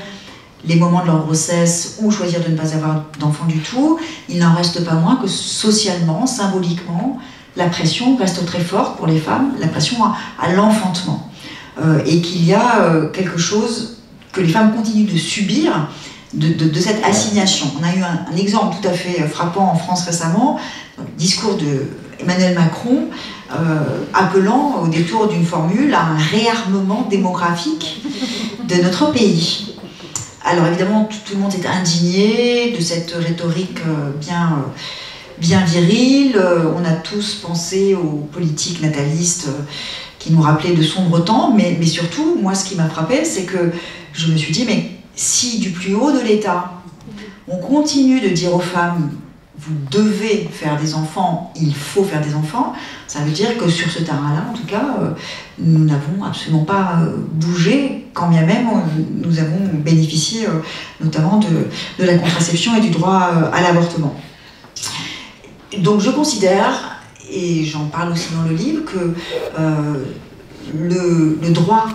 les moments de leur grossesse ou choisir de ne pas avoir d'enfant du tout, il n'en reste pas moins que socialement, symboliquement, la pression reste très forte pour les femmes, la pression à, l'enfantement. Euh, et qu'il y a euh, quelque chose que les femmes continuent de subir de, cette assignation. On a eu un, exemple tout à fait frappant en France récemment, discours de Emmanuel Macron, euh, appelant au détour d'une formule à un réarmement démographique de notre pays. Alors évidemment, tout, le monde est indigné de cette rhétorique bien, bien virile. On a tous pensé aux politiques natalistes qui nous rappelaient de sombres temps, mais, surtout, moi, ce qui m'a frappé, c'est que je me suis dit, mais si du plus haut de l'État, on continue de dire aux femmes, vous devez faire des enfants, il faut faire des enfants, ça veut dire que sur ce terrain-là, en tout cas, euh, nous n'avons absolument pas euh, bougé, quand bien même euh, nous avons bénéficié notamment de, la contraception et du droit à l'avortement. Donc je considère, et j'en parle aussi dans le livre, que le, le droit,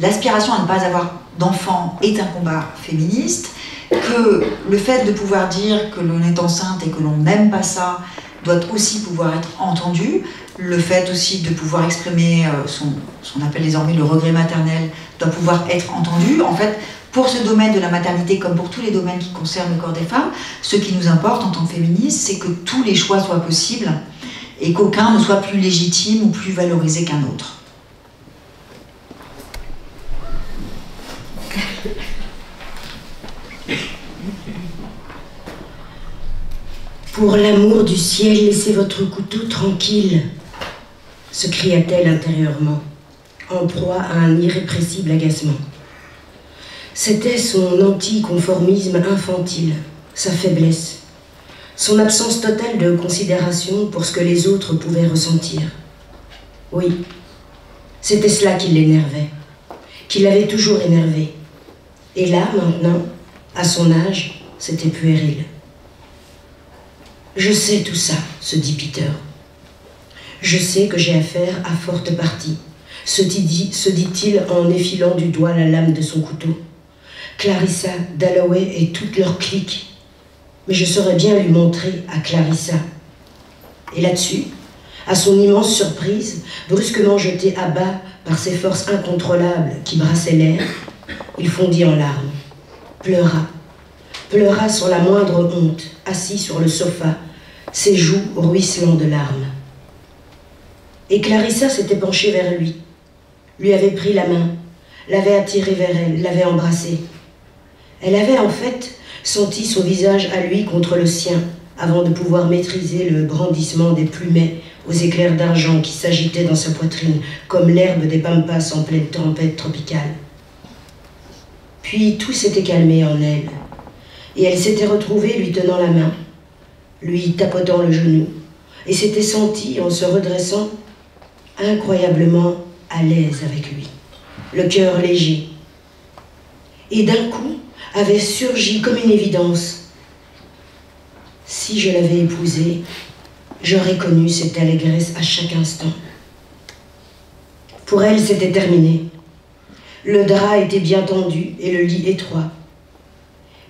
l'aspiration à ne pas avoir d'enfants est un combat féministe, que le fait de pouvoir dire que l'on est enceinte et que l'on n'aime pas ça doit aussi pouvoir être entendu, le fait aussi de pouvoir exprimer euh, son, ce qu'on appelle désormais le regret maternel doit pouvoir être entendu. En fait, pour ce domaine de la maternité, comme pour tous les domaines qui concernent le corps des femmes, ce qui nous importe en tant que féministes, c'est que tous les choix soient possibles et qu'aucun ne soit plus légitime ou plus valorisé qu'un autre. Pour l'amour du ciel, laissez votre couteau tranquille, se cria-t-elle intérieurement, en proie à un irrépressible agacement. C'était son anticonformisme infantile, sa faiblesse, son absence totale de considération pour ce que les autres pouvaient ressentir. Oui, c'était cela qui l'énervait, qui l'avait toujours énervé. Et là, maintenant, à son âge, c'était puéril. Je sais tout ça, se dit Peter. Je sais que j'ai affaire à forte partie, se dit-il en effilant du doigt la lame de son couteau. Clarissa, Dalloway et toute leur clique. Mais je saurais bien lui montrer à Clarissa. Et là-dessus, à son immense surprise, brusquement jeté à bas par ces forces incontrôlables qui brassaient l'air, il fondit en larmes, pleura, pleura sur la moindre honte, assis sur le sofa, ses joues ruisselant de larmes. Et Clarissa s'était penchée vers lui, lui avait pris la main, l'avait attiré vers elle, l'avait embrassé. Elle avait en fait senti son visage à lui contre le sien, avant de pouvoir maîtriser le brandissement des plumets aux éclairs d'argent qui s'agitaient dans sa poitrine, comme l'herbe des pampas en pleine tempête tropicale. Puis tout s'était calmé en elle, et elle s'était retrouvée lui tenant la main, lui tapotant le genou, et s'était sentie, en se redressant, incroyablement à l'aise avec lui, le cœur léger. Et d'un coup avait surgi comme une évidence. Si je l'avais épousé, j'aurais connu cette allégresse à chaque instant. Pour elle, c'était terminé. Le drap était bien tendu et le lit étroit.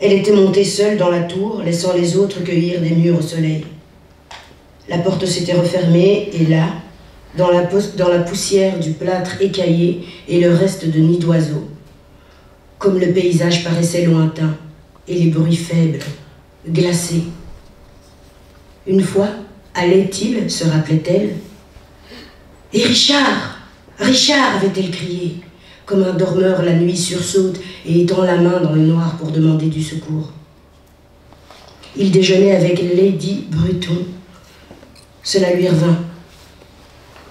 Elle était montée seule dans la tour, laissant les autres cueillir des murs au soleil. La porte s'était refermée et là, dans la, poussière du plâtre écaillé et le reste de nids d'oiseaux, comme le paysage paraissait lointain et les bruits faibles, glacés. Une fois, allait-il, se rappelait-elle Et Richard Richard avait-elle crié comme un dormeur la nuit sursaute et étend la main dans le noir pour demander du secours. Il déjeunait avec Lady Bruton. Cela lui revint.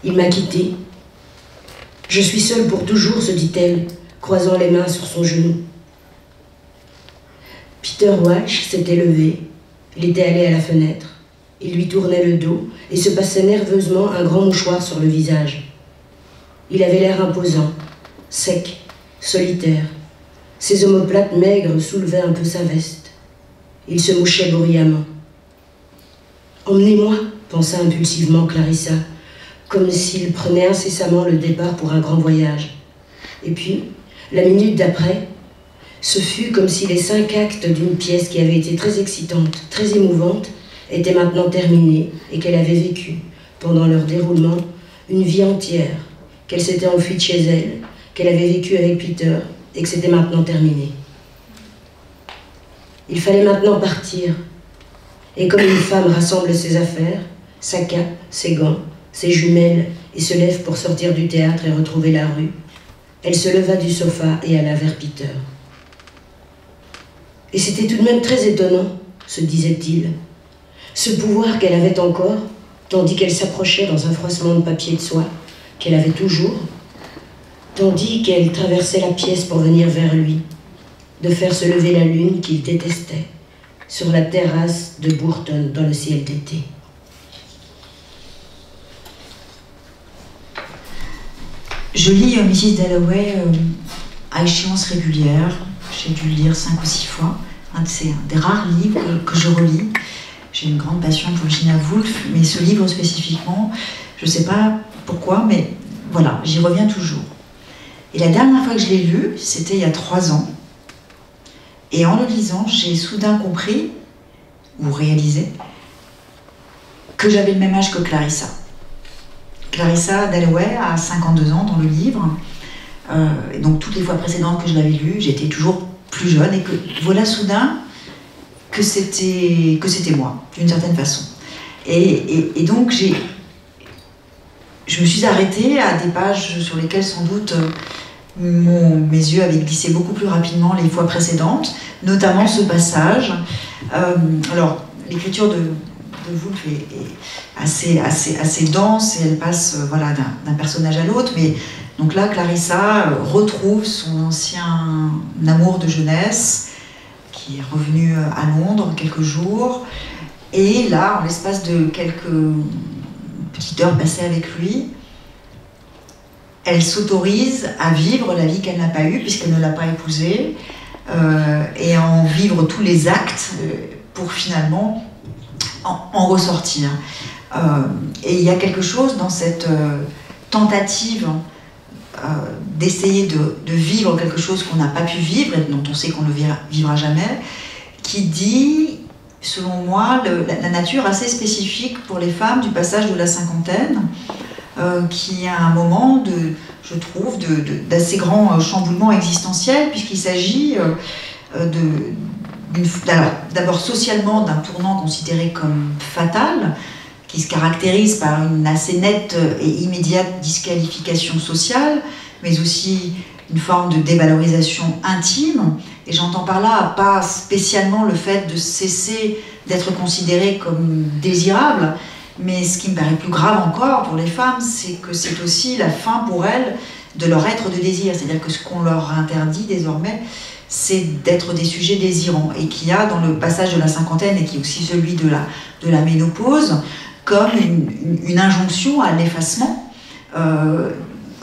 Il m'a quitté. Je suis seule pour toujours, se dit-elle, croisant les mains sur son genou. Peter Walsh s'était levé. Il était allé à la fenêtre. Il lui tournait le dos et se passait nerveusement un grand mouchoir sur le visage. Il avait l'air imposant, sec, solitaire. Ses omoplates maigres soulevaient un peu sa veste. Il se mouchait bruyamment. Emmenez-moi, pensa impulsivement Clarissa, comme s'il prenait incessamment le départ pour un grand voyage. Et puis, la minute d'après, ce fut comme si les cinq actes d'une pièce qui avait été très excitante, très émouvante, étaient maintenant terminés et qu'elle avait vécu, pendant leur déroulement, une vie entière, qu'elle s'était enfuie de chez elle, qu'elle avait vécu avec Peter et que c'était maintenant terminé. Il fallait maintenant partir. Et comme une femme rassemble ses affaires, sa cape, ses gants, ses jumelles, et se lève pour sortir du théâtre et retrouver la rue, elle se leva du sofa et alla vers Peter. Et c'était tout de même très étonnant, se disait-il, ce pouvoir qu'elle avait encore, tandis qu'elle s'approchait dans un froissement de papier de soie, qu'elle avait toujours, tandis qu'elle traversait la pièce pour venir vers lui, de faire se lever la lune qu'il détestait sur la terrasse de Bourton dans le ciel Je lis euh, Mrs. Dalloway euh, à échéance régulière. J'ai dû le lire cinq ou six fois. Un des rares livres que, je relis. J'ai une grande passion pour Gina Woolf, mais ce livre spécifiquement, je ne sais pas pourquoi, mais voilà, j'y reviens toujours. Et la dernière fois que je l'ai lu, c'était il y a trois ans. Et en le lisant, j'ai soudain compris, ou réalisé, que j'avais le même âge que Clarissa. Clarissa Dalloway a 52 ans dans le livre. Euh, et donc toutes les fois précédentes que je l'avais lu, j'étais toujours plus jeune et que voilà soudain que c'était moi d'une certaine façon. Et, et, donc j'ai je me suis arrêtée à des pages sur lesquelles sans doute mes yeux avaient glissé beaucoup plus rapidement les fois précédentes, notamment ce passage. Euh, alors, l'écriture de, de Woolf est, assez, assez, dense et elle passe euh, voilà, d'un personnage à l'autre, mais donc là, Clarissa euh, retrouve son ancien amour de jeunesse qui est revenu à Londres quelques jours. Et là, en l'espace de quelques petites heures passées avec lui, elle s'autorise à vivre la vie qu'elle n'a pas eue puisqu'elle ne l'a pas épousée euh, et à en vivre tous les actes euh, pour finalement en, ressortir. Euh, et il y a quelque chose dans cette tentative d'essayer de, vivre quelque chose qu'on n'a pas pu vivre et dont on sait qu'on ne vivra, vivra jamais, qui dit, selon moi, la, nature assez spécifique pour les femmes du passage de la cinquantaine, euh, qui a un moment, de, je trouve, d'assez de, grand euh, chamboulement existentiel, puisqu'il s'agit euh, d'abord socialement d'un tournant considéré comme fatal, qui se caractérise par une assez nette et immédiate disqualification sociale, mais aussi une forme de dévalorisation intime. Et j'entends par là pas spécialement le fait de cesser d'être considéré comme désirable, mais ce qui me paraît plus grave encore pour les femmes, c'est que c'est aussi la fin pour elles de leur être de désir. C'est-à-dire que ce qu'on leur interdit désormais, c'est d'être des sujets désirants. Et qu'il y a dans le passage de la cinquantaine, et qui est aussi celui de la, de la ménopause, comme une, injonction à l'effacement. Euh,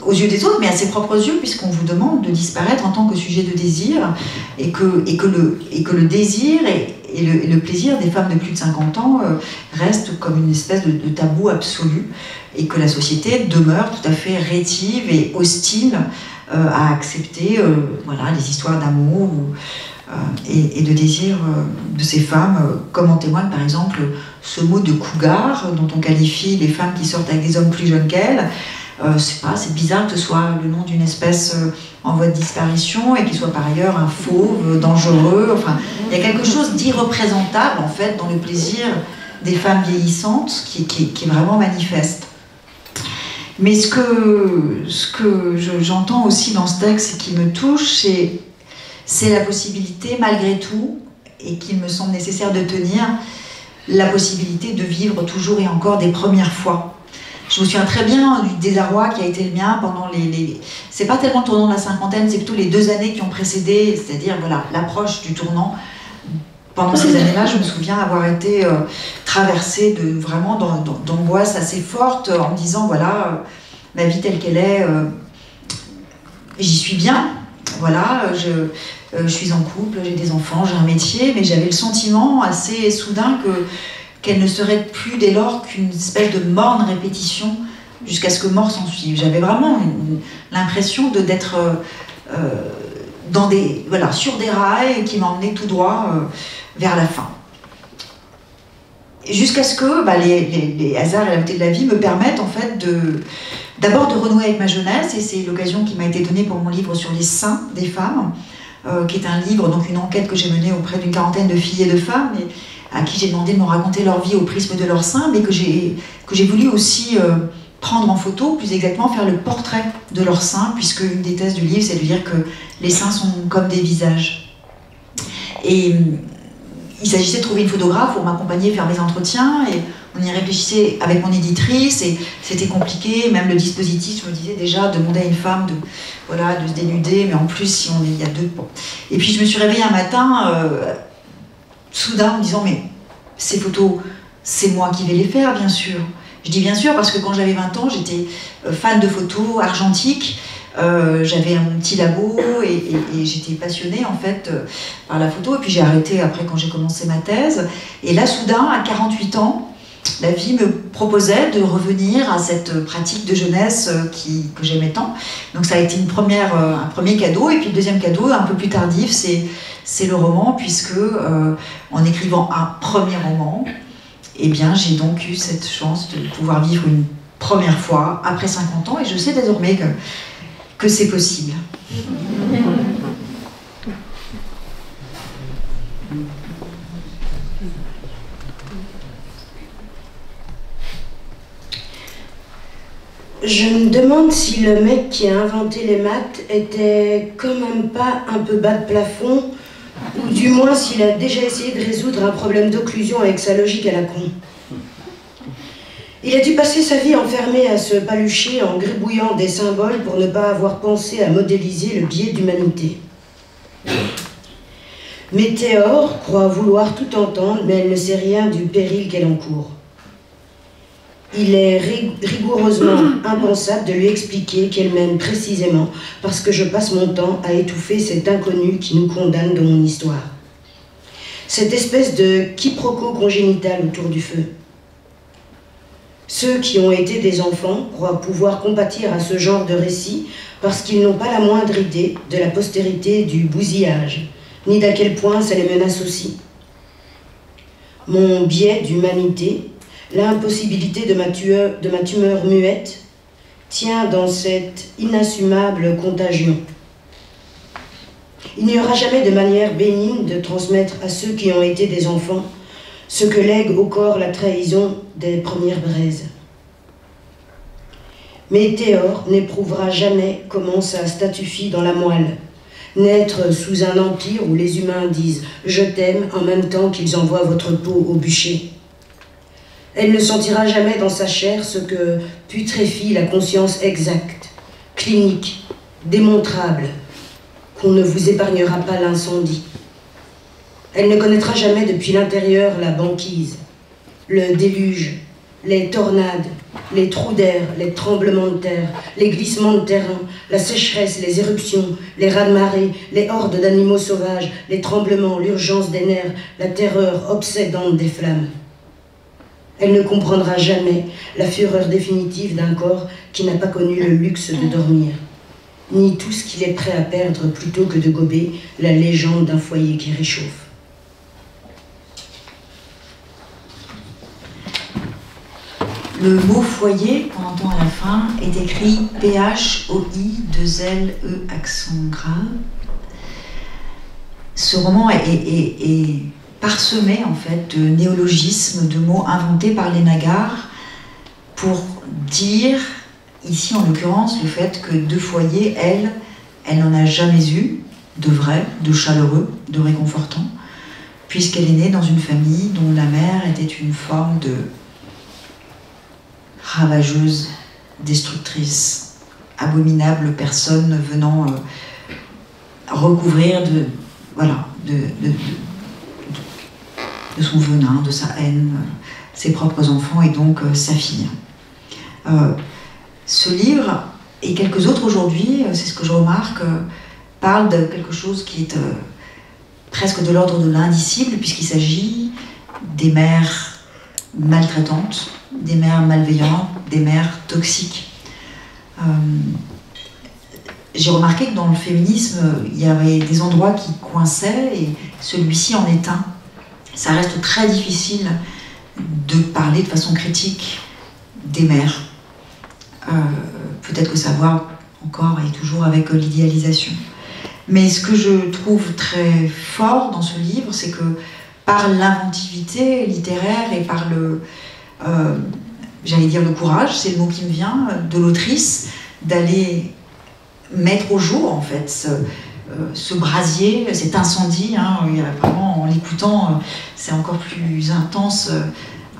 aux yeux des autres, mais à ses propres yeux, puisqu'on vous demande de disparaître en tant que sujet de désir, et que, et que, le, et que le désir et, le, plaisir des femmes de plus de 50 ans euh, restent comme une espèce de, tabou absolu, et que la société demeure tout à fait rétive et hostile à accepter euh, voilà, les histoires d'amour et, et, de désir de ces femmes, comme en témoigne par exemple ce mot de cougar, dont on qualifie les femmes qui sortent avec des hommes plus jeunes qu'elles. Euh, c'est pas, c'est bizarre que ce soit le nom d'une espèce euh, en voie de disparition et qu'il soit par ailleurs un fauve euh, dangereux. Il y a quelque chose d'irreprésentable en fait dans le plaisir des femmes vieillissantes qui, qui, est vraiment manifeste. Mais ce que, ce que j'entends aussi dans ce texte et qui me touche, c'est, la possibilité, malgré tout, et qu'il me semble nécessaire de tenir, la possibilité de vivre toujours et encore des premières fois je me souviens très bien du désarroi qui a été le mien pendant les. les... C'est pas tellement le tournant de la cinquantaine, c'est plutôt les deux années qui ont précédé, c'est-à-dire voilà l'approche du tournant. Pendant ces années-là, je me souviens avoir été euh, traversée de vraiment d'angoisse assez forte en me disant voilà euh, ma vie telle qu'elle est, euh, j'y suis bien, voilà, je, je suis en couple, j'ai des enfants, j'ai un métier, mais j'avais le sentiment assez soudain que qu'elle ne serait plus dès lors qu'une espèce de morne répétition jusqu'à ce que mort s'en suive. J'avais vraiment l'impression d'être sur des rails qui m'emmenaient tout droit vers la fin. Jusqu'à ce que bah, les, hasards et la beauté de la vie me permettent en fait d'abord de renouer avec ma jeunesse, et c'est l'occasion qui m'a été donnée pour mon livre sur les seins des femmes, euh, qui est un livre, donc une enquête que j'ai menée auprès d'une quarantaine de filles et de femmes, et à qui j'ai demandé de me raconter leur vie au prisme de leurs seins, mais que j'ai que j'ai voulu aussi euh, prendre en photo, plus exactement faire le portrait de leurs seins, puisque une des thèses du livre, c'est de dire que les seins sont comme des visages. Et il s'agissait de trouver une photographe pour m'accompagner, faire mes entretiens, et on y réfléchissait avec mon éditrice, et c'était compliqué, même le dispositif, je me disais déjà, demander à une femme de, voilà, de se dénuder, mais en plus, si on il y a deux... Et puis je me suis réveillée un matin, euh, soudain, en me disant, mais ces photos, c'est moi qui vais les faire, bien sûr. Je dis bien sûr parce que quand j'avais 20 ans, j'étais euh, fan de photos argentiques, euh, j'avais un petit labo et, j'étais passionnée en fait euh, par la photo. Et puis j'ai arrêté après quand j'ai commencé ma thèse. Et là, soudain, à 48 ans, la vie me proposait de revenir à cette pratique de jeunesse que j'aimais tant. Donc ça a été une première, un premier cadeau. Et puis le deuxième cadeau, un peu plus tardif, c'est, c'est le roman, puisque en écrivant un premier roman, eh bien, j'ai donc eu cette chance de pouvoir vivre une première fois après 50 ans. Et je sais désormais que c'est possible. Je me demande si le mec qui a inventé les maths était quand même pas un peu bas de plafond, ou du moins s'il a déjà essayé de résoudre un problème d'occlusion avec sa logique à la con. Il a dû passer sa vie enfermé à se palucher en gribouillant des symboles pour ne pas avoir pensé à modéliser le biais d'humanité. Météore croit vouloir tout entendre, mais elle ne sait rien du péril qu'elle encourt. Il est rigoureusement impensable de lui expliquer qu'elle m'aime précisément parce que je passe mon temps à étouffer cet inconnu qui nous condamne dans mon histoire. Cette espèce de quiproquo congénital autour du feu. Ceux qui ont été des enfants croient pouvoir compatir à ce genre de récit parce qu'ils n'ont pas la moindre idée de la postérité du bousillage, ni d'à quel point ça les menace aussi. Mon biais d'humanité, l'impossibilité de, ma tumeur muette, tient dans cette inassumable contagion. Il n'y aura jamais de manière bénigne de transmettre à ceux qui ont été des enfants ce que lègue au corps la trahison des premières braises. Mais Théor n'éprouvera jamais comment ça statufie dans la moelle. Naître sous un empire où les humains disent je t'aime en même temps qu'ils envoient votre peau au bûcher. Elle ne sentira jamais dans sa chair ce que putréfie la conscience exacte, clinique, démontrable, qu'on ne vous épargnera pas l'incendie. Elle ne connaîtra jamais depuis l'intérieur la banquise, le déluge, les tornades, les trous d'air, les tremblements de terre, les glissements de terrain, la sécheresse, les éruptions, les raz-de-marée, les hordes d'animaux sauvages, les tremblements, l'urgence des nerfs, la terreur obsédante des flammes. Elle ne comprendra jamais la fureur définitive d'un corps qui n'a pas connu le luxe de dormir, ni tout ce qu'il est prêt à perdre plutôt que de gober la légende d'un foyer qui réchauffe. Le mot foyer qu'on entend à la fin est écrit P-H-O-I, 2 L, E, accent grave. Ce roman est, parsemé en fait de néologismes, de mots inventés par les Nagars pour dire, ici en l'occurrence, le fait que de foyer, elle, elle n'en a jamais eu de vrai, de chaleureux, de réconfortant, puisqu'elle est née dans une famille dont la mère était une forme de ravageuse, destructrice, abominable personne venant euh, recouvrir de, voilà, de, son venin, de sa haine, euh, ses propres enfants et donc euh, sa fille. ce livre et quelques autres aujourd'hui, c'est ce que je remarque, parlent de quelque chose qui est presque de l'ordre de l'indicible puisqu'il s'agit des mères maltraitantes des mères malveillantes, des mères toxiques. Euh, j'ai remarqué que dans le féminisme, il y avait des endroits qui coinçaient et celui-ci en est un. Ça reste très difficile de parler de façon critique des mères. Euh, peut-être que va encore et toujours avec l'idéalisation. Mais ce que je trouve très fort dans ce livre, c'est que par l'inventivité littéraire et par le, euh, j'allais dire le courage, c'est le mot qui me vient, de l'autrice, d'aller mettre au jour en fait ce, euh, brasier, cet incendie. Hein, en l'écoutant, euh, c'est encore plus intense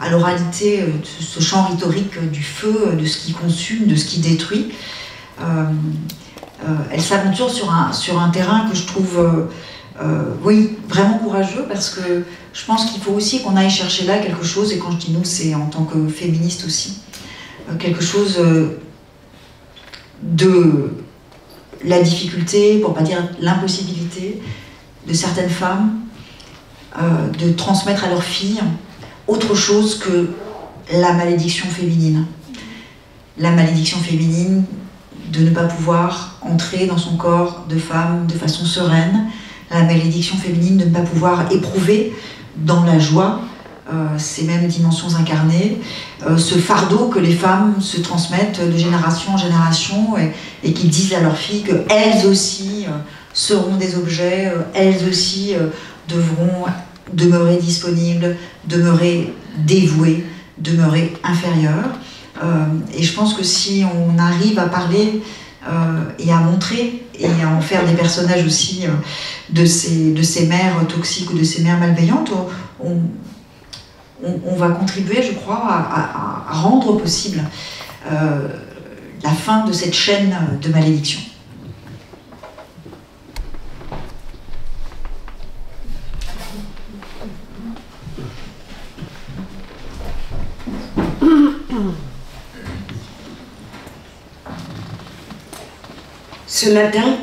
à l'oralité, ce champ rhétorique du feu, de ce qui consume, de ce qui détruit. elle s'aventure sur un, terrain que je trouve euh, oui, vraiment courageux parce que je pense qu'il faut aussi qu'on aille chercher là quelque chose, et quand je dis nous, c'est en tant que féministe aussi, euh, quelque chose euh, de la difficulté, pour pas dire l'impossibilité, de certaines femmes de transmettre à leurs filles autre chose que la malédiction féminine. La malédiction féminine de ne pas pouvoir entrer dans son corps de femme de façon sereine, la malédiction féminine de ne pas pouvoir éprouver dans la joie euh, ces mêmes dimensions incarnées, euh, ce fardeau que les femmes se transmettent de génération en génération et, et qui disent à leurs filles qu'elles aussi euh, seront des objets, elles aussi devront demeurer disponibles, demeurer dévouées, demeurer inférieures. et je pense que si on arrive à parler et à montrer et à en faire des personnages aussi euh, de, ces, de ces mères toxiques ou de ces mères malveillantes, va contribuer, je crois, à, rendre possible euh, la fin de cette chaîne de malédiction. Ce matin,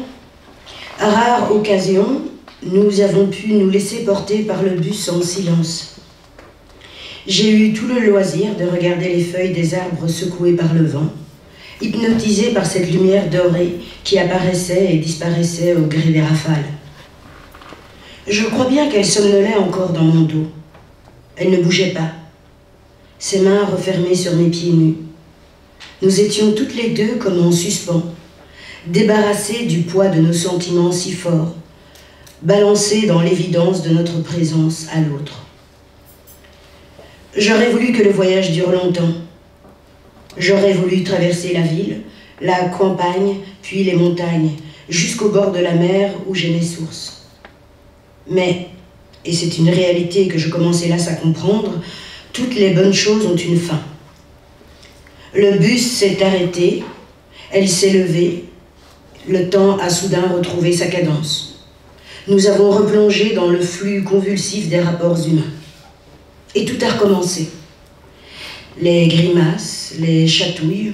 rare occasion, nous avons pu nous laisser porter par le bus en silence. J'ai eu tout le loisir de regarder les feuilles des arbres secouées par le vent, hypnotisé par cette lumière dorée qui apparaissait et disparaissait au gré des rafales. Je crois bien qu'elle somnolait encore dans mon dos. Elle ne bougeait pas, ses mains refermées sur mes pieds nus. Nous étions toutes les deux comme en suspens, débarrassés du poids de nos sentiments si forts, balancés dans l'évidence de notre présence à l'autre. J'aurais voulu que le voyage dure longtemps. J'aurais voulu traverser la ville, la campagne, puis les montagnes, jusqu'au bord de la mer où j'ai mes sources. Mais, et c'est une réalité que je commence hélas à comprendre, toutes les bonnes choses ont une fin. Le bus s'est arrêté, elle s'est levée, le temps a soudain retrouvé sa cadence. Nous avons replongé dans le flux convulsif des rapports humains. Et tout a recommencé. Les grimaces, les chatouilles,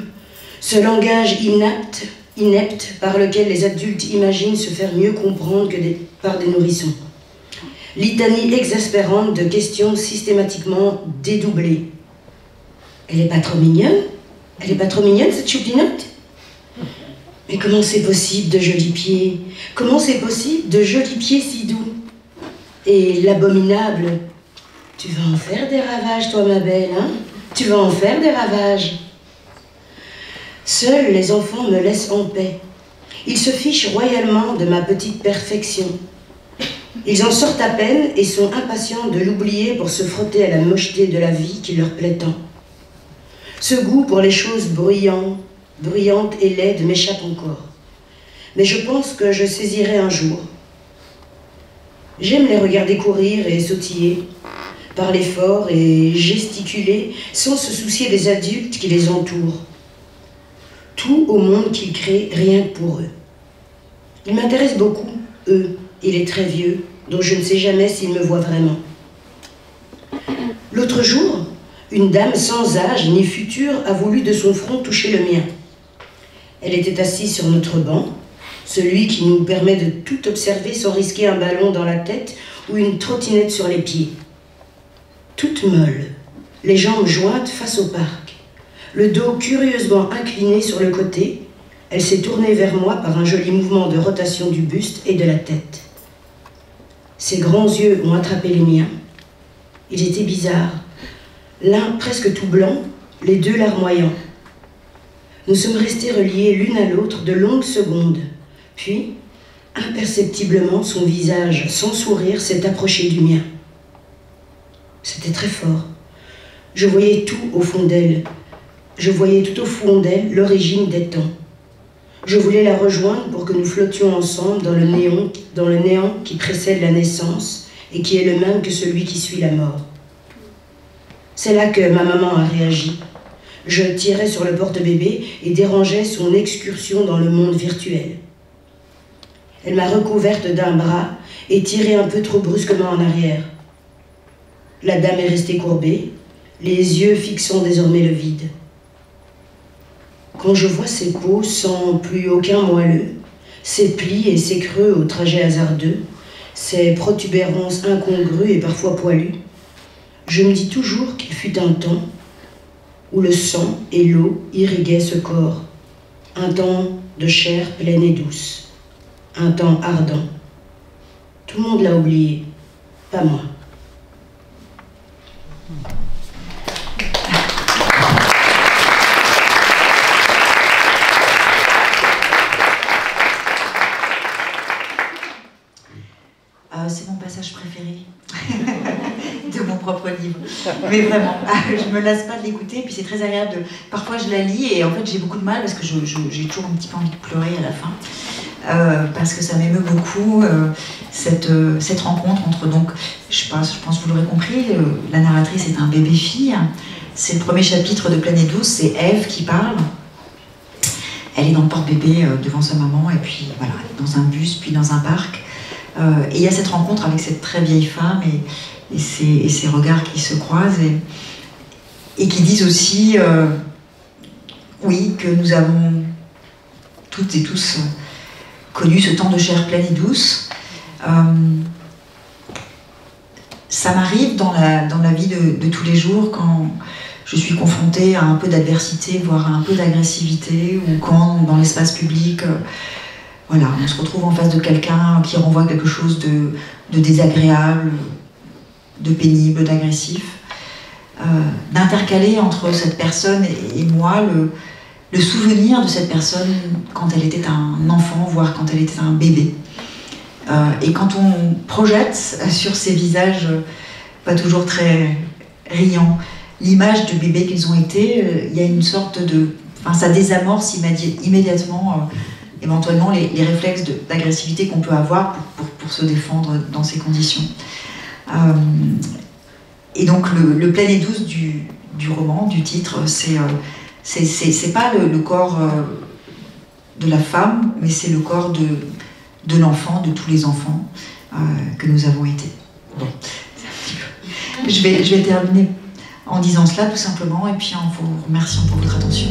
ce langage inapte, inepte par lequel les adultes imaginent se faire mieux comprendre que par des nourrissons. Litanie exaspérante de questions systématiquement dédoublées. Elle est pas trop mignonne? Elle est pas trop mignonne, cette choupinotte? Mais comment c'est possible de jolis pieds? Comment c'est possible de jolis pieds si doux? Et l'abominable, tu vas en faire des ravages, toi, ma belle, hein? Tu vas en faire des ravages. Seuls les enfants me laissent en paix. Ils se fichent royalement de ma petite perfection. Ils en sortent à peine et sont impatients de l'oublier pour se frotter à la mocheté de la vie qui leur plaît tant. Ce goût pour les choses bruyantes, bruyante et laide m'échappe encore. Mais je pense que je saisirai un jour. J'aime les regarder courir et sautiller, parler fort et gesticuler sans se soucier des adultes qui les entourent. Tout au monde qu'ils créent rien pour eux. Ils m'intéressent beaucoup, eux et les très vieux, dont je ne sais jamais s'ils me voient vraiment. L'autre jour, une dame sans âge ni futur a voulu de son front toucher le mien. Elle était assise sur notre banc, celui qui nous permet de tout observer sans risquer un ballon dans la tête ou une trottinette sur les pieds. Toute molle, les jambes jointes face au parc, le dos curieusement incliné sur le côté. Elle s'est tournée vers moi par un joli mouvement de rotation du buste et de la tête. Ses grands yeux ont attrapé les miens. Il était bizarre. L'un presque tout blanc, les deux larmoyants. Nous sommes restés reliés l'une à l'autre de longues secondes. Puis, imperceptiblement, son visage, sans sourire, s'est approché du mien. C'était très fort. Je voyais tout au fond d'elle. Je voyais tout au fond d'elle l'origine des temps. Je voulais la rejoindre pour que nous flottions ensemble dans le, néon, dans le néant qui précède la naissance et qui est le même que celui qui suit la mort. C'est là que ma maman a réagi. Je tirais sur le porte-bébé et dérangeais son excursion dans le monde virtuel. Elle m'a recouverte d'un bras et tiré un peu trop brusquement en arrière. La dame est restée courbée, les yeux fixant désormais le vide. Quand je vois ses peaux sans plus aucun moelleux, ses plis et ses creux au trajet hasardeux, ses protubérances incongrues et parfois poilues, je me dis toujours qu'il fut un temps où le sang et l'eau irriguaient ce corps, un temps de chair pleine et douce, un temps ardent. Tout le monde l'a oublié, pas moi. Mais vraiment, je me lasse pas de l'écouter. Puis c'est très agréable. De... Parfois, je la lis et en fait, j'ai beaucoup de mal parce que j'ai toujours un petit peu envie de pleurer à la fin. Euh, parce que ça m'émeut beaucoup euh, cette, euh, cette rencontre entre donc je pense, je pense que vous l'aurez compris la narratrice est un bébé fille. C'est le premier chapitre de Pleine et Douce c'est Eve qui parle. Elle est dans le porte-bébé devant sa maman et puis voilà dans un bus puis dans un parc. Et il y a cette rencontre avec cette très vieille femme et, et regards qui se croisent et, qui disent aussi, oui, que nous avons toutes et tous connu ce temps de chair pleine et douce. Euh, ça m'arrive dans la, dans la vie de, tous les jours quand je suis confrontée à un peu d'adversité, voire à un peu d'agressivité, ou quand dans l'espace public, euh, voilà, on se retrouve en face de quelqu'un qui renvoie quelque chose de, de désagréable, de pénible, d'agressif, euh, d'intercaler entre cette personne et, moi le, souvenir de cette personne quand elle était un enfant, voire quand elle était un bébé. Euh, et quand on projette sur ces visages pas toujours très riants l'image de bébé qu'ils ont été, euh, il y a une sorte de... Enfin, ça désamorce immédiatement éventuellement les, réflexes d'agressivité qu'on peut avoir pour, se défendre dans ces conditions. Euh, et donc le, plein et douce du, roman, du titre, c'est euh, c'est pas le, corps euh, de la femme, mais c'est le corps de, l'enfant, de tous les enfants que nous avons été. Je, vais, je vais terminer en disant cela tout simplement et puis en vous remerciant pour votre attention.